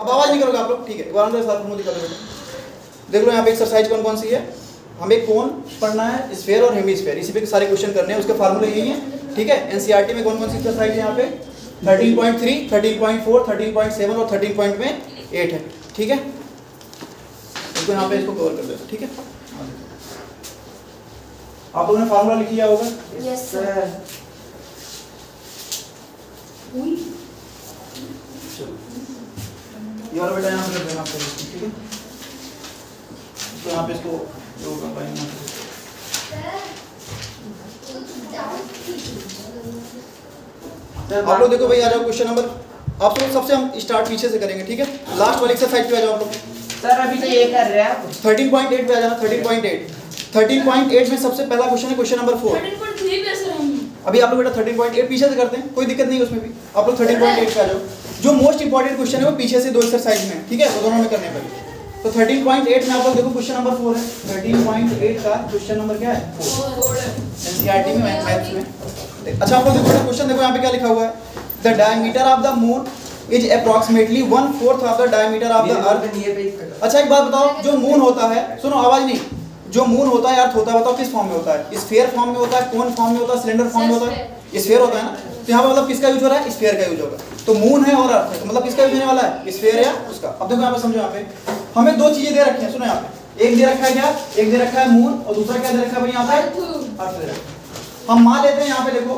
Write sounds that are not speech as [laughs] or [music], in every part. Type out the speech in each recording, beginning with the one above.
अब आवाज़ नहीं करोगे आप लोग? ठीक है वन बाय साथ मुँह दिखा दो देख लो यहाँ पे एक्सरसाइज कौन कौन सी है। हमें कौन पढ़ना है स्फेयर और हेमीस्फेयर इसी पे सारे क्वेश्चन करने हैं उसके फार्मूले यही है। ठीक है एनसीईआरटी में कौन कौन सी एक्सरसाइज है यहाँ पे? 13.3 13.4 13.7 और 13 पॉइंट में 8 है। ठीक है? इसको यहाँ पे इसको कवर कर देते ठीक है? आप लोगों ने फार्मूला लिख लिया होगा? Yes, sir. ये वाला बेटा यहाँ पे कर देना आपको ठीक है? तो यहाँ पे इसको जो होगा भाई यहाँ पे आप लोग देखो भाई आ जाओ क्वेश्चन नंबर आप लोग सबसे हम स्टार्ट पीछे से करेंगे ठीक है? लास्ट वाली एक्सरसाइज पे आ जाओ आप लोग। सर अभी तो ये कर रहे हैं आप। 13.8 पे आ जाना 13.8 13.8 में सबसे पहला क्वेश्चन है क्वेश्चन नंबर 4 13.3 पे सर अभी आप लोग बेटा 13.8 पीछे से करते हैं कोई दिक्कत नहीं है उसमें भी। आप लोग 13.8 पे आ जाओ। जो मोस्ट इंपॉर्टेंट क्वेश्चन है वो पीछे से दो एक्सरसाइज में ठीक है? वो दोनों में करने पड़ेगे तो 13.8 में आप लोग देखो क्वेश्चन नंबर 4 है। 13.8 का क्वेश्चन नंबर क्या है? 4 एनसीईआरटी में मैथ्स में। अच्छा आप लोग देखो क्वेश्चन देखो यहाँ पे क्या लिखा हुआ है? The diameter of the moon is approximately one fourth of the diameter of the. Earth अच्छा एक बात बताओ जो मून होता है सुनो आवाज़ नहीं। जो मून होता है अर्थ होता है बताओ किस फॉर्म में होता है? स्फीयर फॉर्म में होता है कोन फॉर्म में होता है सिलेंडर फॉर्म में होता है? स्फीयर होता है ना? तो यहाँ पे मतलब किसका यूज़ हो रहा है? स्फीयर का यूज़ होगा तो मून है और अर्थ है। तो मतलब किसका यूज़ होने वाला है? स्फीयर या उसका? अब देखो यहाँ पे समझो यहाँ पे। हमें दो चीज़ें दे रखी हैं सुनो यहाँ पे। एक दे रखा है क्या? एक दे रखा है मून और दूसरा क्या दे रखा है भाई यहाँ पे? अर्थ दे रखा हम मान लेते हैं यहाँ पे देखो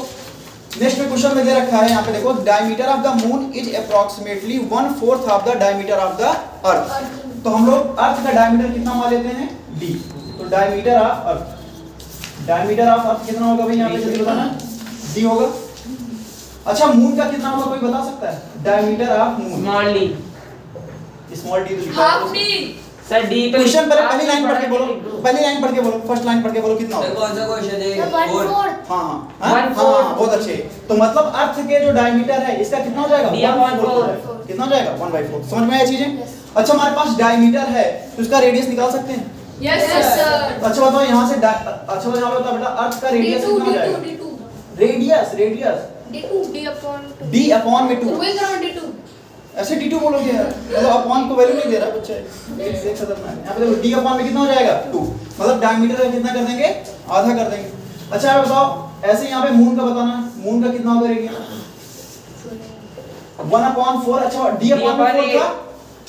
नेक्स्ट में क्वेश्चन में दे रखा है यहाँ पे देखो diameter of the moon is approximately one fourth of the diameter of the earth तो हम लोग अर्थ का डायमीटर कितना मान लेते हैं? डी तो diameter of earth diameter of earth कितना होगा भाई यहाँ पे? बताना। डी होगा। अच्छा मून का कितना होगा कोई बता सकता है? Diameter of moon small D small D तो हाफ़ डी सर डी पे क्वेश्चन पर पहली लाइन पढ़ के बोलो। पहली लाइन पढ़ के बोलो। फ़र्स्ट लाइन पढ़ के बोलो कितना होगा? कौन सा क्वेश्चन है। वन फोर फोर्थ हाँ हाँ. बहुत अच्छे। तो मतलब अर्थ के जो डायमीटर है इसका कितना हो जाएगा? D One upon fourth. हो four. जाएगा। कितना हो जाएगा? वन बाई फोर समझ में आया चीज़ें? Yes. अच्छा हमारे पास डायमीटर है तो इसका रेडियस निकाल सकते हैं? यस सर अच्छा बताओ यहाँ से अच्छा बताओ बेटा अर्थ का रेडियस कितना हो D2 जाएगा? D2 radius radius D2 D upon 2 d upon में तो 2 वही करो D2 ऐसे d2 बोलोगे यार मतलब अपॉन को वैल्यू नहीं दे रहा बच्चा एक से खतरनाक है। यहाँ पे देखो d अपॉन में कितना हो जाएगा? 2 मतलब डायमीटर का कितना कर देंगे? आधा कर देंगे। अच्छा आप बताओ ऐसे यहाँ पे मून का बताना। है मून का कितना होगा रेडियस 1 अपॉन 4 अच्छा d D अपॉन upon 4 का?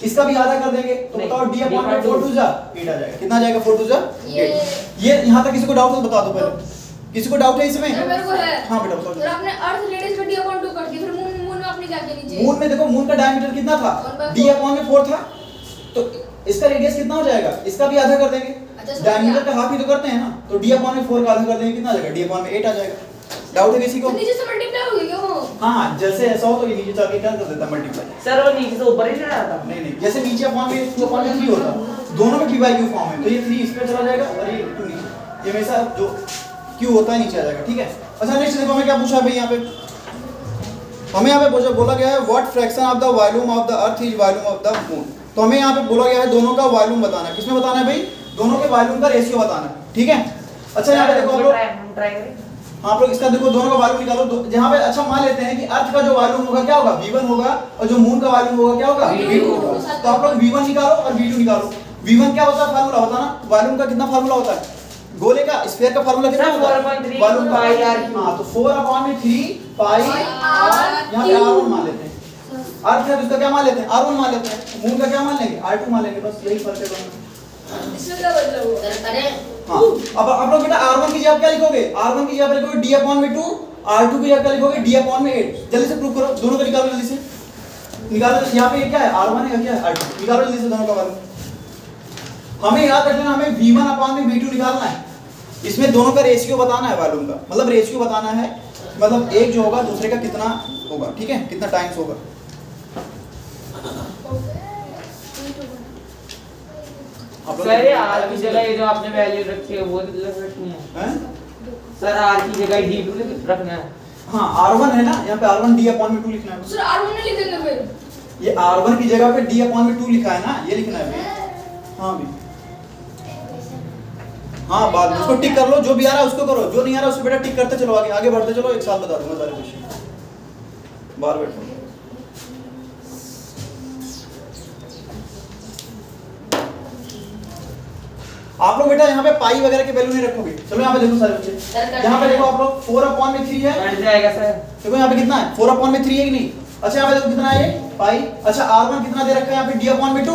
इसका भी आधा कर देंगे। तो बताओ d अपॉन में upon 4 टू जा। 8 आ जाएगा। कितना आ जाएगा? 4 टू जा? ये 8 ये यहाँ तक किसी को डाउट है तो बता दो पहले। किसी को डाउट है इसमें? मेरे को है। हाँ बेटा बताओ। आपने अर्थ रेडियस को D upon 2 कर दिया फिर मून मून में आपने क्या किया नीचे? मून में देखो मून का डायमीटर कितना था? d अपॉन में 4 था। तो इसका रेडियस कितना हो जाएगा? इसका भी आधा कर देंगे। अच्छा, डायमीटर का हाफ़ ही तो करते हैं ना। तो d अपॉन में 4 का आधा कर देंगे कितना आ जाएगा? D अपॉन में 8 आ जाएगा। डाउट है किसी को? तो नीचे से मल्टीप्लाई हो गया क्या? वो हाँ जैसे ऐसा हो तो ये नीचे जाके क्या कर देता मल्टीप्लाई सर वो नीचे से ऊपर ही चढ़ा था। नहीं नहीं जैसे नीचे अपॉन में 2 अपॉन में 3 होता। दोनों में बाय q फॉर्म है। तो ये 3 इस पे चला जाएगा और ये 2 नीचे। ये हमेशा जो q होता है नीचे आ जाएगा ठीक है? अच्छा नेक्स्ट देखो हमें क्या पूछा है भाई यहाँ पे? हमें यहाँ पे बोला बोला गया है what fraction of the volume of the earth is volume of the moon तो हमें यहाँ पे बोला गया है दोनों का वॉल्यूम बताना है। किसमें बताना है भाई? दोनों के वॉल्यूम का रेशियो बताना है ठीक है? अच्छा यहाँ पे देखो हम लोग। आप लोग इसका देखो दोनों का वॉल्यूम निकालो। जहाँ पे अच्छा मान लेते हैं कि अर्थ का जो वॉल्यूम होगा क्या होगा? V1 होगा और जो मून का वॉल्यूम होगा क्या होगा? V2 v2 होगा। तो आप लोग v1 निकालो और v2 निकालो। V1 क्या होता है फार्मूला होता है ना वॉल्यूम का कितना फार्मूला होता है? गोले का स्फीयर का फार्मूला कितना होता है 4.3 वॉल्यूम का pi r। हाँ तो 4 अपॉन में 3 पाई r यहाँ पे r1 मान लेते हैं। अर्थ है इसका क्या मान लेते हैं? R1 मान लेते हैं। मून का क्या मान लेंगे? R2 मान लेंगे बस यही फ़र्क है दोनों इसमें क्या बदला हुआ? अरे हाँ अब आप लोग बेटा R1 की जगह क्या लिखोगे? R1 की जगह लिखोगे D अपॉन में 2 R2 की जगह क्या लिखोगे? D अपॉन में 8 जल्दी से प्रूव करो दोनों को निकालो जल्दी से। निकालो यहाँ पे ये क्या है? R1 है क्या है? R2 निकालो जल्दी से दोनों का वैल्यू हमें याद रखना हमें V1 अपॉन में V2 निकालना है। इसमें दोनों का रेशियो बताना है वॉल्यूम का। मतलब रेशियो बताना है मतलब एक जो होगा दूसरे का कितना होगा ठीक है? कितना टाइम्स होगा। सर ये आर की जगह ये जो आपने वैल्यू रखी है वो रखनी है। सर आर की जगह डी टू रखना है। हाँ R1 है ना यहाँ पे R1 D अपॉन में 2 लिखना है। सर R1 ने लिख देंगे फिर। ये R1 की जगह पे D अपॉन में 2 लिखा है ना ये लिखना है। हाँ भी हाँ बाद में उसको टिक कर लो जो भी आ रहा है उसको करो। जो नहीं आ रहा उसको बेटा टिक करते चलो आगे आगे बढ़ते चलो एक साल बता दूँगा सारे क्वेश्चन बाहर बैठो। आप लोग बेटा यहाँ पे पाई वगैरह के वैल्यू नहीं रखोगे? चलो यहाँ पे देखो सारे बच्चे। यहाँ पे देखो आप लोग फोर अपॉन में थ्री है। देखो यहाँ पे कितना है? फोर अपॉन में थ्री है कि नहीं? अच्छा यहाँ पे देखो कितना है पाई। अच्छा आर वन कितना दे रखा है यहाँ पे? डी अपॉन में टू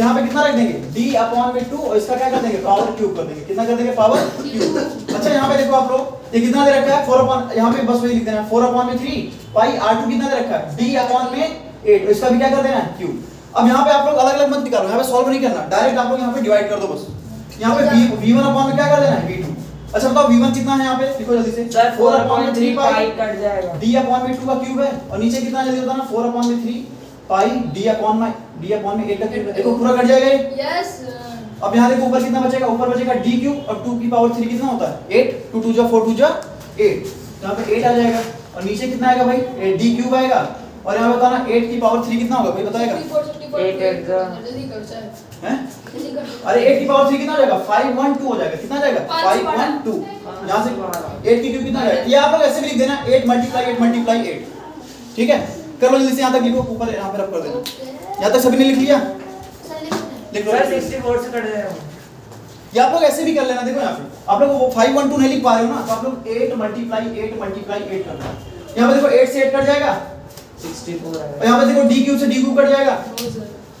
तो यहाँ पे कितना रख देंगे? डी अपॉन में टू और इसका क्या कर देंगे? पावर क्यूब कर देंगे। कितना कर देंगे? पावर क्यूब अच्छा यहाँ पे देखो आप लोग ये कितना दे रखा है? फोर अपॉन यहाँ पे बस वही लिख देना फोर अपॉन में थ्री पाई आर टू कितना दे रखा है? डी अपॉन में एट इसका भी क्या कर देना है? क्यूब अब यहाँ पे आप लोग अलग अलग मत निकालो यहाँ पे सॉल्व नहीं करना। डायरेक्ट आप लोग यहाँ पे डिवाइड कर दो बस। यहाँ पे v v1 अपॉन में क्या कर देना है? V2 अच्छा बताओ v1 कितना है यहाँ पे? लिखो जल्दी से। सर 4 4 अपॉन में 3 पाई कट जाएगा। D अपॉन में 2 का क्यूब है और नीचे कितना जल्दी होता है ना 4 अपॉन में 3 पाई d अपॉन में d अपॉन में 8 का देखो पूरा कट जाएगा ये? यस अब यहाँ देखो ऊपर कितना बचेगा? ऊपर बचेगा d क्यूब और 2 की पावर 3 कितना होता है? 8 2 2 जा 4 2 जा 8 यहाँ पे 8 आ जाएगा। और नीचे कितना आएगा भाई? ए, d क्यूब आएगा। और यहाँ पे बताना 8 की पावर 3 कितना होगा? भाई बताएगा? एट Eight, जल्दी कर सर हैं? जल्दी कर। अरे 8 की पावर 3 कितना हो जाएगा? 5 1 2 हो जाएगा। कितना जाएगा? 5 1 2 यहाँ से 8 की क्यूब कितना जाएगा? ये आप लोग ऐसे भी लिख देना 8 मल्टीप्लाई 8 मल्टीप्लाई 8 ठीक है? कर लो जल्दी से यहाँ तक लिखो ऊपर यहाँ पे रख कर देना। यहाँ तक सभी ने लिख लिया? सर लिख लो। सर 64 से कट जाएगा। ये आप लोग ऐसे भी कर लेना देखो यहाँ पे। आप लोग वो 5 1 2 नहीं लिख पा रहे हो ना तो आप लोग 8 मल्टीप्लाई 8 मल्टीप्लाई 8 करना यहाँ पे देखो 8 से 8 कट जाएगा। 64 और यहाँ पे देखो d क्यूब से d क्यूब कट जाएगा।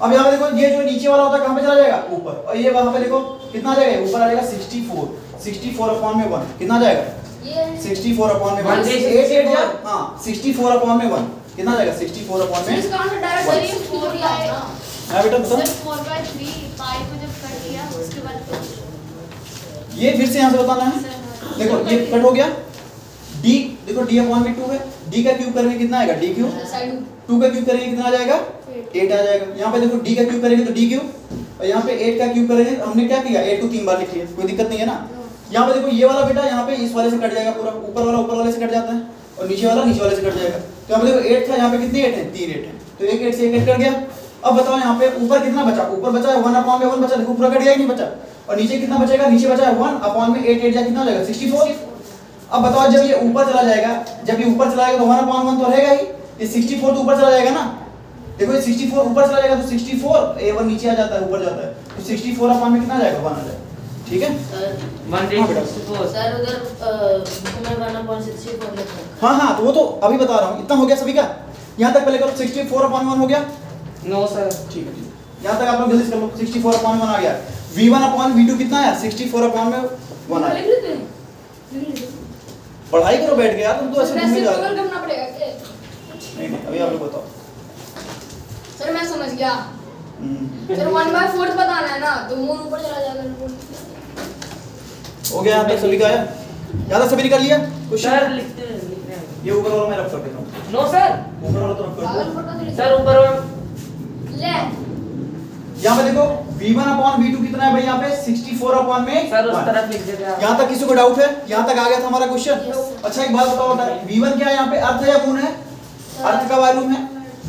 अब यहाँ पे देखो ये जो नीचे वाला होता है कहाँ पे चला जाएगा? ऊपर। और ये वहाँ पे देखो कितना आ जाएगा? ऊपर आ जाएगा 64 64 अपॉन में 1 कितना आ जाएगा? ये 64 अपॉन में 1 One day 8 8 जा 64 हाँ 64 अपॉन में 1 कितना जाएगा? 64 अपॉन में ही हाँ बेटा बताओ। Sir four by three pi को जब कट किया उसके बाद ये फिर से यहाँ से बताना है देखो ये कट हो गया। D देखो d अपॉन में 2 है। D का क्यूब करेंगे कितना आएगा? D क्यूब साइड 2 का क्यूब करेंगे कितना आ जाएगा? 8 आ जाएगा। यहाँ पे देखो d का क्यूब करेंगे तो d क्यूब और यहाँ पे 8 का क्यूब करेंगे तो हमने क्या किया? 8 को तीन बार लिख लिया। कोई दिक्कत नहीं है ना? यहाँ पे देखो ये वाला बेटा यहाँ पे इस वाले से कट जाएगा पूरा। ऊपर वाला ऊपर वाले से कट जाता है। और नीचे वाला, नीचे वाले से कट जाएगा। तो यहाँ पे देखो 8 था, यहाँ पे कितने 8 है? तीन 8 है। तो एक 8 से एक 8 कट गया अब बताओ, यहाँ पे ऊपर कितना बचा? ऊपर बचा है 1 अपॉन में 1 बचा। देखो, पूरा कट गया नहीं बचा? और नीचे कितना बचेगा? नीचे बचा है 1 अपॉन में 8 8 जा कितना जाएगा? 64 अब बताओ, जब ये ऊपर चला जाएगा, जब ये ऊपर चला जाएगा तो 1 अपॉन 1 तो रहेगा ही। ये 64 तो ऊपर चला जाएगा ना? देखो, ये 64 ऊपर चला जाएगा तो 64 ए वन नीचे आ जाता है, ऊपर जाता है। तो 64 अपॉन में कितना जाएगा? 1 आ जाएगा। ठीक है? वन डे हाँ बेटा। 64 सर उधर वन सिक्सटी फोर हाँ। हाँ तो वो तो अभी बता रहा हूँ। इतना हो गया सभी का? यहाँ तक पहले करो 64 अपॉन 1 हो गया? नो सर ठीक है यहाँ तक आप लोग जल्दी से कर लो। 64 अपॉन 1 आ गया। V1 अपॉन v2 कितना आया? 64 अपॉन में 1 आया। पढ़ाई करो बैठ के यार तुम तो ऐसे सर घूमने जा रहे हो। नहीं नहीं अभी आप लोग बताओ। सर मैं समझ गया। हम्म। सर 1 बाय 4 बताना है ना तो मून ऊपर चला जाएगा हो गया यहाँ तक सभी का आया? यहाँ तक सभी निकाल लिया? सर क्वेश्चन हैं हैं। ये ऊपर वाला मैं रख कर देता हूँ। नो सर ऊपर वाला तो रख कर दो। सर ऊपर वाला ले यहाँ पे देखो v1 अपॉन v2 कितना है भाई यहाँ पे? 64 अपॉन में सर उस तरफ़ लिख देते आप। यहाँ तक किसी को डाउट है? यहाँ तक आ गया था हमारा क्वेश्चन Yes. अच्छा एक बात बताओ बेटा v1 क्या है यहाँ पे? अर्थ है या मून है? अर्थ का वॉल्यूम है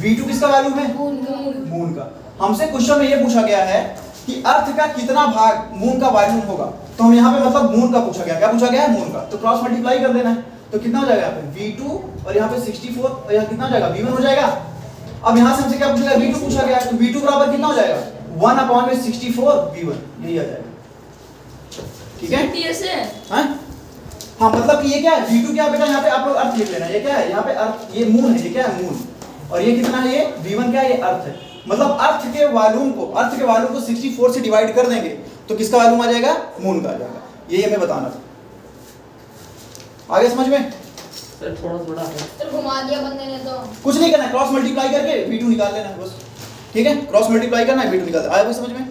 v2 किसका वॉल्यूम है मून का। मून मून का। हमसे क्वेश्चन में ये पूछा गया है कि अर्थ का कितना भाग मून का वॉल्यूम होगा? तो हम यहाँ पे मतलब मून का पूछा गया। क्या पूछा गया है? मून का। तो क्रॉस मल्टीप्लाई कर देना है। तो कितना हो जाएगा यहाँ पे? V2 और यहाँ पे 64 और यहाँ कितना हो जाएगा? V1 हो जाएगा। अब यहाँ से हमसे क्या पूछा गया? V2 पूछा गया। है, तो v2 बराबर कितना हो जाएगा? 1 अपॉन में 64 v1 यही आ जाएगा। ठीक है? टी हाँ। मतलब कि ये क्या है? V2 क्या बेटा? यहाँ पे आप लोग अर्थ लिख लेना। ये क्या है? यहाँ पे अर्थ ये मून है। ये क्या है? मून और ये कितना है? ये v1 क्या है? ये अर्थ है। मतलब अर्थ के वॉल्यूम को अर्थ के वॉल्यूम को 64 से डिवाइड कर देंगे। तो किसका वॉल्यूम आ जाएगा? मून का आ जाएगा। यही हमें बताना था। आगे समझ में? सर थोड़ा थोड़ा सर घुमा दिया बंदे ने तो। कुछ नहीं करना क्रॉस मल्टीप्लाई करके v2 निकाल लेना बस। ठीक है? क्रॉस मल्टीप्लाई करना है v2 निकाल आया समझ में?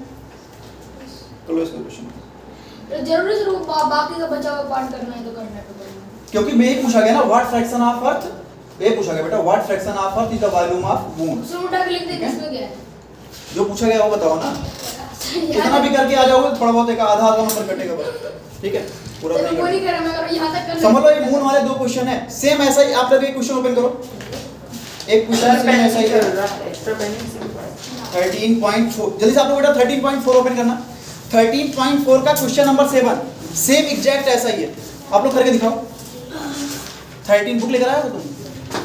चलो इसका क्वेश्चन तो ज़रूरी ज़रूर बा, बाकी का बचा हुआ पार्ट करना है तो करना है तो। क्योंकि मैं ये पूछा गया ना व्हाट फ्रैक्शन ऑफ़ अर्थ ये पूछा गया बेटा what fraction of earth is the volume of moon उल्टा के लिख दे किसमें क्या है जो पूछा गया वो बताओ ना। कितना भी करके आ जाओगे थोड़ा बहुत एक आधा आधा नंबर कटेगा बस। ठीक है? पूरा नहीं वो नहीं। कर रहा मैं कर रहा यहाँ तक कर समझ लो ये मून वाले दो क्वेश्चन है। सेम ऐसा ही आप लोग एक क्वेश्चन ओपन करो। एक क्वेश्चन सेम ऐसा ही एक्स्ट्रा पेनिंग 13.4 जल्दी से आप लोग बेटा 13.4 ओपन करना। 13.4 का क्वेश्चन नंबर 7 सेम एग्जैक्ट ऐसा ही है। आप लोग करके दिखाओ। 13 बुक लेकर आए हो तुम?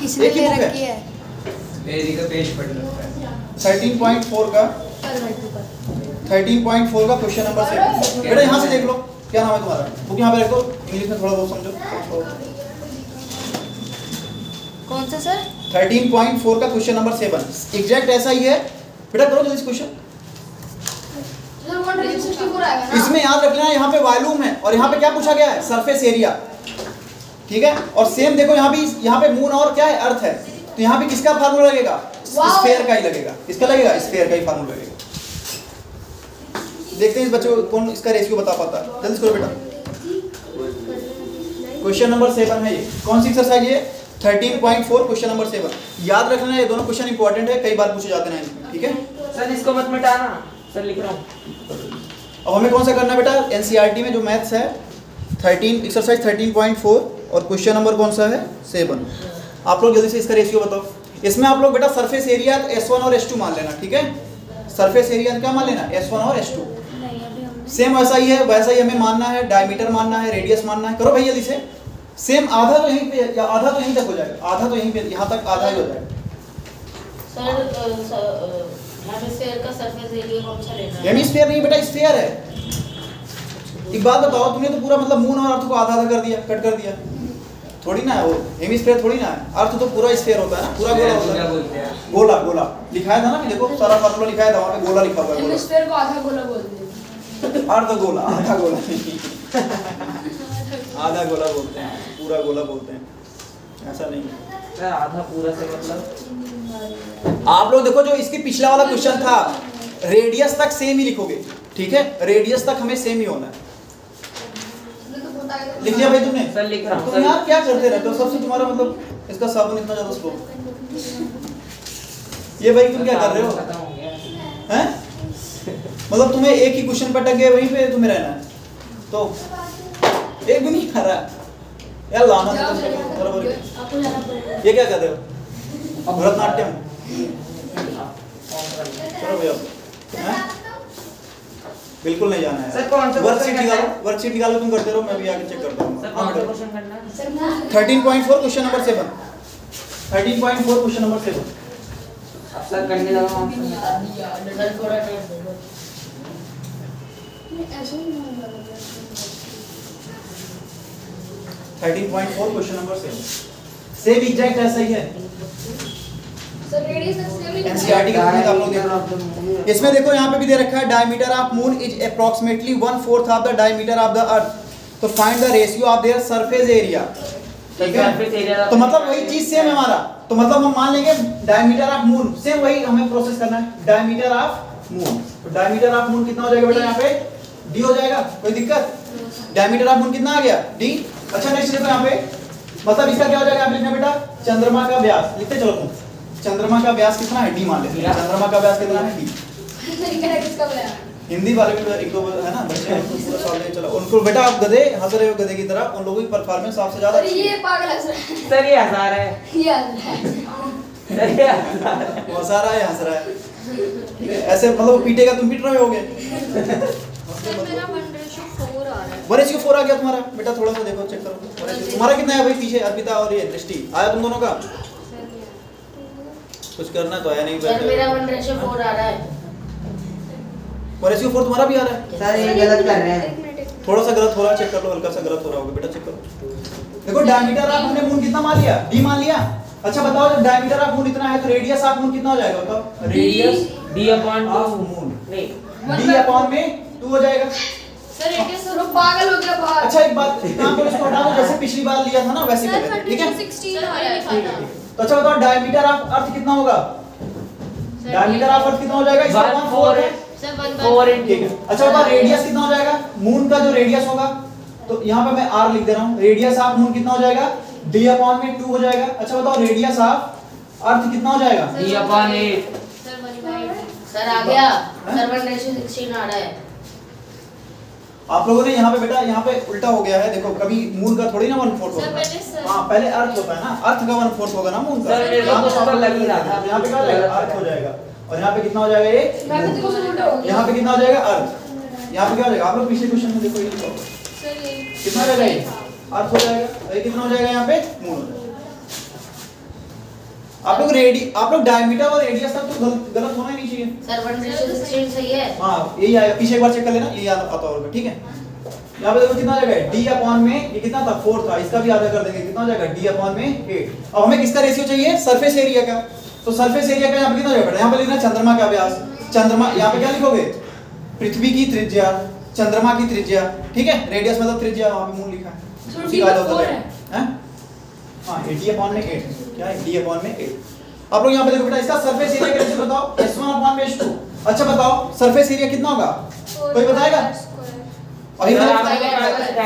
एक ही ले है। रखी है। मेरी का पेज पढ़ है। 13.4 का। है, तू कर। 13.4 का क्वेश्चन नंबर सेवन बेटा यहाँ से देख लो क्या नाम है तुम्हारा? बुक यहाँ पे रख दो इंग्लिश में थोड़ा बहुत समझो। कौन सा सर? 13.4 का क्वेश्चन नंबर सेवन एग्जैक्ट ऐसा ही है। बेटा करो जल्दी क्वेश्चन सर 164 आएगा ना इसमें याद रखना यहाँ पे वॉल्यूम है और यहाँ पे क्या पूछा गया है? सरफेस एरिया ठीक है? और सेम देखो यहाँ भी यहाँ पे मून और क्या है? अर्थ है। तो यहाँ पे किसका फार्मूला लगेगा? स्पेयर का ही लगेगा। किसका लगेगा? स्पेयर का ही फार्मूला लगेगा। देखते हैं इस बच्चे को कौन इसका रेशियो बता पाता है। जल्दी करो बेटा। क्वेश्चन नंबर सेवन है ये। कौन सी एक्सरसाइज ये? 13.4 क्वेश्चन नंबर सेवन याद रखना ये दोनों क्वेश्चन इंपॉर्टेंट है कई बार पूछे जाते हैं। ठीक है? सर इसको मत मिटाना। सर लिख रहा हूँ। अब हमें कौन सा करना है बेटा? एनसीईआरटी में जो मैथ्स है 13 एक्सरसाइज 13.4 और क्वेश्चन नंबर कौन सा है? सेवन आप लोग जल्दी से इसका रेशियो बताओ। इसमें आप लोग बेटा सरफेस एरिया एस वन और एस टू मान लेना ठीक है? सरफेस एरिया क्या मान लेना? एस वन और एस टू सेम वैसा ही है वैसा ही हमें मानना है डायमीटर मानना है रेडियस मानना है करो भाई जल्दी से। सेम आधा तो यहीं पे या आधा तो यहीं तक हो जाएगा आधा तो यहीं पे यहाँ तक आधा ही हो जाएगा। सर अ, स- हेमिस्फीयर का सरफेस एरिया कौन सा लेना है? हेमिस्फीयर नहीं बेटा स्फीयर है। एक बात बताओ तुमने तो पूरा मतलब मून और अर्थ को आधा आधा कर दिया कट कर दिया। थोड़ी ना है वो हेमिस्फीयर थोड़ी ना है। अर्थ तो पूरा स्फीयर होता है ना पूरा गोला होता है। गोला गोला लिखाया था ना देखो सारा फार्मूला लिखाया था वहाँ पे गोला लिखा हुआ है हेमिस्फीयर को आधा गोला बोलते हैं। अर्ध गोला आधा गोला। नहीं [laughs] आधा गोला बोलते हैं पूरा गोला बोलते हैं। ऐसा नहीं है। आधा पूरा से मतलब? आप लोग देखो जो इसके पिछला वाला क्वेश्चन था रेडियस तक सेम ही लिखोगे ठीक है? रेडियस तक हमें सेम ही होना है। लिख लिया भाई तुमने? सर लिख रहा हूँ तुम यार क्या करते रहते हो? सबसे तुम्हारा मतलब इसका साबुन इतना ज़्यादा स्लो ये भाई तुम क्या कर रहे हो? हैं? मतलब तुम्हें एक ही क्वेश्चन पर अटक गए वहीं पे तुम्हें रहना है। तो एक भी नहीं कर रहा। यार लाना है। पड़ेगा। ये क्या कर रहे हो भरतनाट्यम। चलो भैया। बिल्कुल नहीं जाना है। सर, कौन सा वर्कशीट निकालो। वर्कशीट निकालो तुम करते रहो मैं भी आगे चेक करता सर हूँ कौन सा क्वेश्चन करना है? Sir moon thirteen point four question number seven thirteen point four question number seven अब सर करने लगा हूँ आपसे बता दीजिए। सर थोड़ा टाइम दो ऐसे ही नहीं होगा thirteen point four question number seven same exact ऐसा ही है ही NCERT का आप लोग देख रहे हो। इसमें देखो यहाँ पे भी दे रखा है diameter of moon is approximately one fourth of the diameter of the earth तो find the ratio of their surface area ठीक है? तो मतलब वही चीज़ सेम है हमारा. तो मतलब हम मान लेंगे डायमीटर ऑफ़ मून सेम वही हमें प्रोसेस करना है. डायमीटर ऑफ़ मून तो डायमीटर ऑफ़ मून कितना हो जाएगा बेटा यहाँ पे? डी हो जाएगा कोई दिक्कत? डायमीटर ऑफ़ मून कितना आ गया? डी अच्छा नेक्स्ट देखो यहाँ पे। मतलब इसका क्या हो जाएगा आप लिखना बेटा? चंद्रमा का व्यास। लिखते चलो तुम। चंद्रमा का व्यास कितना है? डी मान लेते हैं चंद्रमा का व्यास कितना है? डी है। हिंदी वाले भी एक दो है ना? बच्चे हैं, उनको पूरा सॉल्व नहीं चला। उनको बेटा आप गधे हंस रहे हो गधे की तरह। उन लोगों की परफॉर्मेंस आपसे ज़्यादा ये पागल हंस रहा है। सर ये हज़ार है। ये हंस रहा है। सर ये हज़ार है। वो हंसा रहा है हंस रहा है। ऐसे मतलब पीटेगा तुम पीट रहे होगे। सर वन रेशो फोर आ रहा है। आ गया तुम्हारा? बेटा थोड़ा सा देखो चेक करो। तुम्हारा कितना है भाई? पीछे अर्पिता और ये दृष्टि। आया तुम दोनों का? कुछ करना तो आया नहीं सर मेरा वन रेशो फोर आ रहा है। वन फोर तुम्हारा भी आ रहा है? सर ये गलत कर रहे हैं। थोड़ा सा गलत हो रहा है चेक कर लो हल्का सा गलत हो रहा होगा बेटा चेक करो। देखो डायमीटर ऑफ़ हमने मून कितना मान लिया? डी मान लिया? अच्छा बताओ जब डायमीटर ऑफ़ मून इतना है तो रेडियस ऑफ़ मून कितना हो जाएगा बताओ। Radius D upon of moon नहीं। डी अपॉन में टू हो जाएगा। सर रेडियस सर वो पागल हो गया बाहर। अच्छा एक बात यहाँ पर इसको हटा दो जैसे पिछली बार लिया था ना वैसे कर ठीक है? 16 आ रहा है है, है। तो अच्छा बताओ डायमीटर ऑफ़ अर्थ कितना होगा? डायमीटर ऑफ़ अर्थ कितना हो जाएगा? इसका वन वन फोर फोर है। सर वन फोर बाय ठीक है। अच्छा बताओ रेडियस कितना हो जाएगा? मून का जो रेडियस होगा तो यहाँ पे मैं आर लिख दे रहा हूँ। रेडियस ऑफ़ मून कितना हो जाएगा? डी अपॉन में टू हो जाएगा। अच्छा बताओ रेडियस ऑफ़ अर्थ कितना हो जाएगा? D upon eight sir one by sir आ गया। हाँ? सर वन रेशो सिक्सटीन आ रहा है। आप लोगों ने यहाँ पे बेटा यहाँ पे उल्टा हो गया है। देखो कभी मून का थोड़ी ना वन फोर्थ सर, होता है हाँ पहले अर्थ होता है ना? अर्थ का वन फोर्थ होगा ना मून का? यहाँ पे कुछ लग रहा था। यहाँ पे क्या जाएगा? अर्थ हो जाएगा। और यहाँ पे कितना हो जाएगा? ये मैं भी देखो उल्टा हो गया यहाँ पे कितना हो जाएगा? अर्थ यहाँ पे क्या हो जाएगा? आप लोग पिछले क्वेश्चन में देखो ये लिखा। होगा। सर ये कितना हो जाएगा? ये अर्थ हो जाएगा। कितना हो जाएगा यहाँ पे? मून हो जाएगा। आप लोग रेडी आप लोग डायमीटर और रेडियस तक तो गलत गलत होना ही नहीं चाहिए। सर वन रेशियो सिक्सटीन सही है। हाँ यही आएगा। पीछे एक बार चेक कर लेना ये याद आता होगा ठीक है? यहाँ पे देखो कितना आ जाएगा डी अपॉन में ये कितना था? फोर था। इसका भी आधा कर देंगे कितना हो जाएगा? डी अपॉन में एट अब हमें किसका रेशियो चाहिए? सरफेस एरिया का। तो सरफेस एरिया का यहाँ पे कितना हो जाएगा? यहाँ पे लिखना चंद्रमा का व्यास। चंद्रमा यहाँ पे क्या लिखोगे? पृथ्वी की त्रिज्या चंद्रमा की त्रिज्या ठीक है? रेडियस मतलब त्रिज्या वहाँ पे मूल लिखा है। उसी D का होता है है। हैं? हाँ डी अपॉन में एट क्या है? डी अपॉन में एट आप लोग यहाँ पे देखो बेटा इसका सरफेस एरिया का रेशियो बताओ? एस वन अपॉन में एस टू अच्छा बताओ सरफेस एरिया कितना होगा? कोई बताएगा? अभी मैंने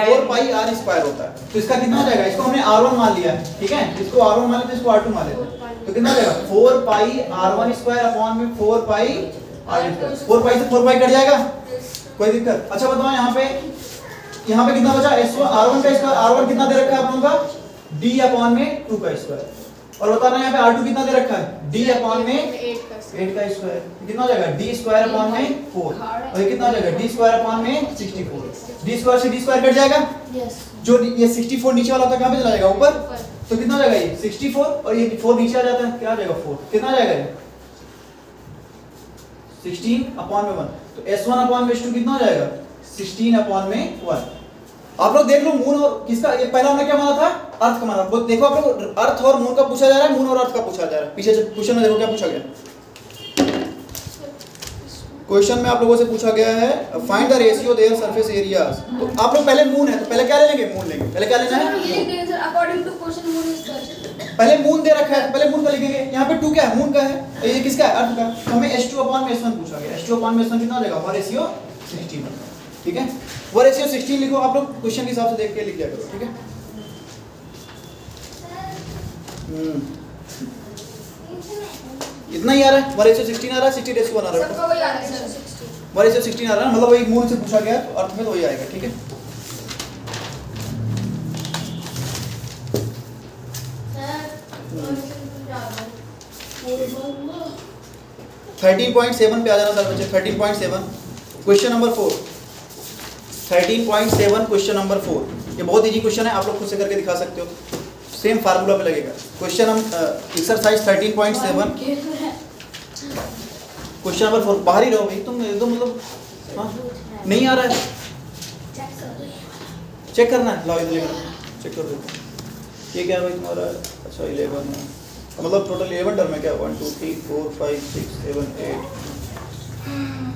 फोर पाई आर स्क्वायर होता है। तो इसका कितना हो जाएगा? इसको हमने आर वन मान लिया ठीक है? इसको आर वन मान लेते हैं इसको आर टू मान लेते तो कितना हो जाएगा? Four pi R one square upon में four pi R square four pi से फोर पाई कट जाएगा? कोई दिक्कत? अच्छा बताओ यहाँ पे यहाँ पे कितना बचा? एस वन आर वन का स्क्वायर आर वन कितना दे रखा है आप लोगों का? डी अपॉन में टू का स्क्वायर और बताना यहाँ पे आर टू कितना दे रखा है? डी अपॉन में एट का स्क्वायर कितना हो जाएगा? डी स्क्वायर अपॉन में फोर और ये कितना हो जाएगा? डी स्क्वायर अपॉन में सिक्सटी फोर डी स्क्वायर से डी स्क्वायर कट जाएगा? जो ये सिक्सटी फोर नीचे वाला है कहाँ पे चला जाएगा? ऊपर? तो कितना हो जाएगा ये? सिक्सटी फोर और ये फोर नीचे आ जाता है। क्या आ जाएगा? फोर कितना जाएगा ये? सिक्सटीन अपॉन में वन तो एस वन अपॉन में एस टू कितना हो जाएगा? सिक्सटीन अपॉन में वन आप लोग देख लो मून और किसका ये पहला हमने क्या माना था? अर्थ का माना। वो देखो आप लोग अर्थ और मून का पूछा जा रहा है मून और अर्थ का पूछा जा रहा है। पीछे से क्वेश्चन में देखो क्या पूछा गया। क्वेश्चन में आप लोगों से पूछा गया है find the ratio their surface areas तो आप लोग पहले मून है तो पहले क्या ले लेंगे? मून लेंगे। पहले क्या लेना है? ये देंगे sir according to question moon is पहले मून दे रखा है पहले मून का लिखेंगे। यहाँ पे टू क्या है? मून का है। ये किसका है? अर्थ का। तो हमें एच टू अपॉन में एस वन पूछा गया। एच टू अपॉन में एस वन कितना हो जाएगा? वन रेशियो सिक्सटीन ठीक है? वन रेशियो सिक्सटीन लिखो आप लोग क्वेश्चन के हिसाब से देख के लिख दिया करो ठीक है? हम्म। इतना ही आ रहा है? वन रेशियो सिक्सटीन आ रहा है सिक्सटी रेशियो वन आ रहा है? है वन रेशियो सिक्सटीन आ रहा है मतलब वही मून से पूछा गया है, तो अर्थ में तो वही आएगा ठीक है? थर्टीन पॉइंट सेवन पे आ जाना सर बच्चे thirteen point seven. Question number four thirteen point seven question number four ये बहुत इजी क्वेश्चन है आप लोग खुद से करके दिखा सकते हो। सेम फार्मूला पे लगेगा। क्वेश्चन हम exercise thirteen point seven question number four बाहर ही रहो भाई तुम एकदम मतलब हाँ, नहीं आ रहा है। चेक करना है। लाओ लेकर। चेक कर दो ये क्या भाई तुम्हारा? अच्छा इलेवन मतलब टोटल इलेवन टर्म है क्या? One two three four five six seven eight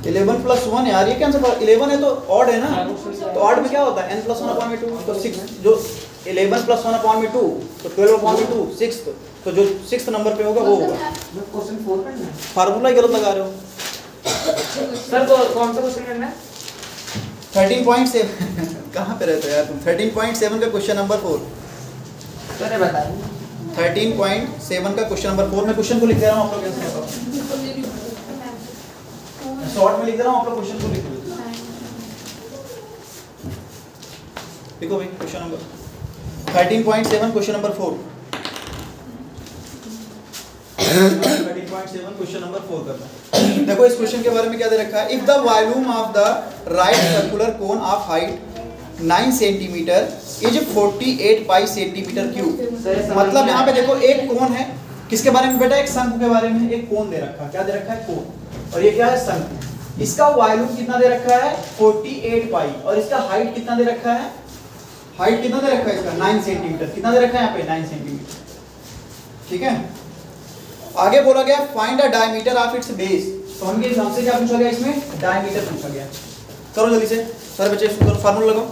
eleven plus one यार ये क्या आंसर इलेवन है तो ऑड है ना? तो ऑड में क्या होता है? एन प्लस वन अपॉन में टू तो सिक्स जो इलेवन प्लस वन अपॉन में टू तो ट्वेल्व अपॉन में टू सिक्स तो जो सिक्स नंबर पे होगा वो होगा। क्वेश्चन फोर करना है। फार्मूला ही गलत लगा रहे हो। सर को कौन सा क्वेश्चन करना है? थर्टीन पॉइंट सेवन कहाँ पे रहते हो यार तुम? थर्टीन पॉइंट सेवन का क्वेश्चन नंबर फोर सर बताइए थर्टीन पॉइंट सेवन का क्वेश्चन नंबर फोर मैं क्वेश्चन को लिख दे रहा हूँ आप लोग कैसे बताओ शॉर्ट में लिख दे रहा हूँ आप लोग क्वेश्चन को लिख दो देखो भाई question number thirteen point seven question number four thirteen point seven question number four करना। देखो इस क्वेश्चन के बारे में क्या दे रखा है? If the volume of the right circular cone of height 9 centimetre is 48 pi centimetre cube मतलब यहाँ पे देखो एक कोन है किसके बारे में बेटा? एक शंकु के बारे में। एक कोन दे रखा क्या दे रखा है? कोन। और ये क्या है? शंकु इसका वॉल्यूम कितना दे रखा है? 48 पाई और इसका हाइट कितना दे रखा है? हाइट कितना दे रखा है इसका? 9 सेंटीमीटर कितना दे रखा है यहाँ पे? 9 सेंटीमीटर ठीक है? आगे बोला गया find the diameter of its base तो हमके हमसे क्या पूछा गया इसमें? डायमीटर पूछा गया। करो जल्दी से। सारे बच्चे इसको करो। फार्मूला लगाओ।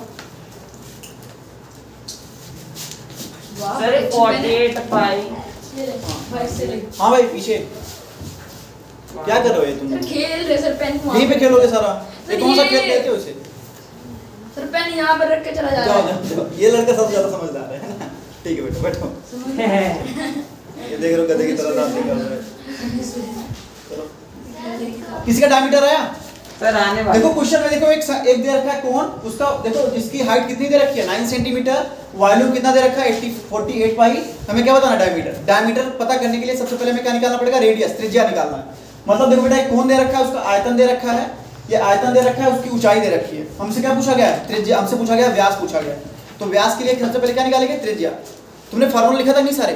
सर 48 पाई हाँ भाई पीछे। क्या कर रहे हो ये तुम खेल रहे सर पेन यहीं पे खेलोगे सारा? ये कौन सा खेल खेलते हो इसे? सर पेन यहाँ पर रख के चला जा रहा है। ये लड़का सबसे ज़्यादा समझदार है। [laughs] ठीक है बैठो। बैठो [laughs] ये देख रहे हो गधे की तरह दांत निकाल रहा है। चलो। किसी का डायमीटर आया? सर आने वाला। देखो क्वेश्चन में देखो एक एक दे रखा है कौन? उसका देखो जिसकी हाइट कितनी दे रखी है? 9 सेंटीमीटर वॉल्यूम कितना दे रखा है? 80 48 पाई हमें क्या बताना डायमीटर डायमीटर पता करने के लिए सबसे पहले हमें क्या निकालना पड़ेगा? रेडियस त्रिज्या निकालना है। मतलब देखो बेटा एक कौन दे रखा है? उसका आयतन दे रखा है। ये आयतन दे रखा है उसकी ऊंचाई दे रखी है। हमसे क्या पूछा गया? है त्रिज्या हमसे पूछा गया व्यास पूछा गया। तो व्यास के लिए सबसे पहले क्या निकालेंगे? त्रिज्या। तुमने फार्मूला लिखा था नहीं सारे?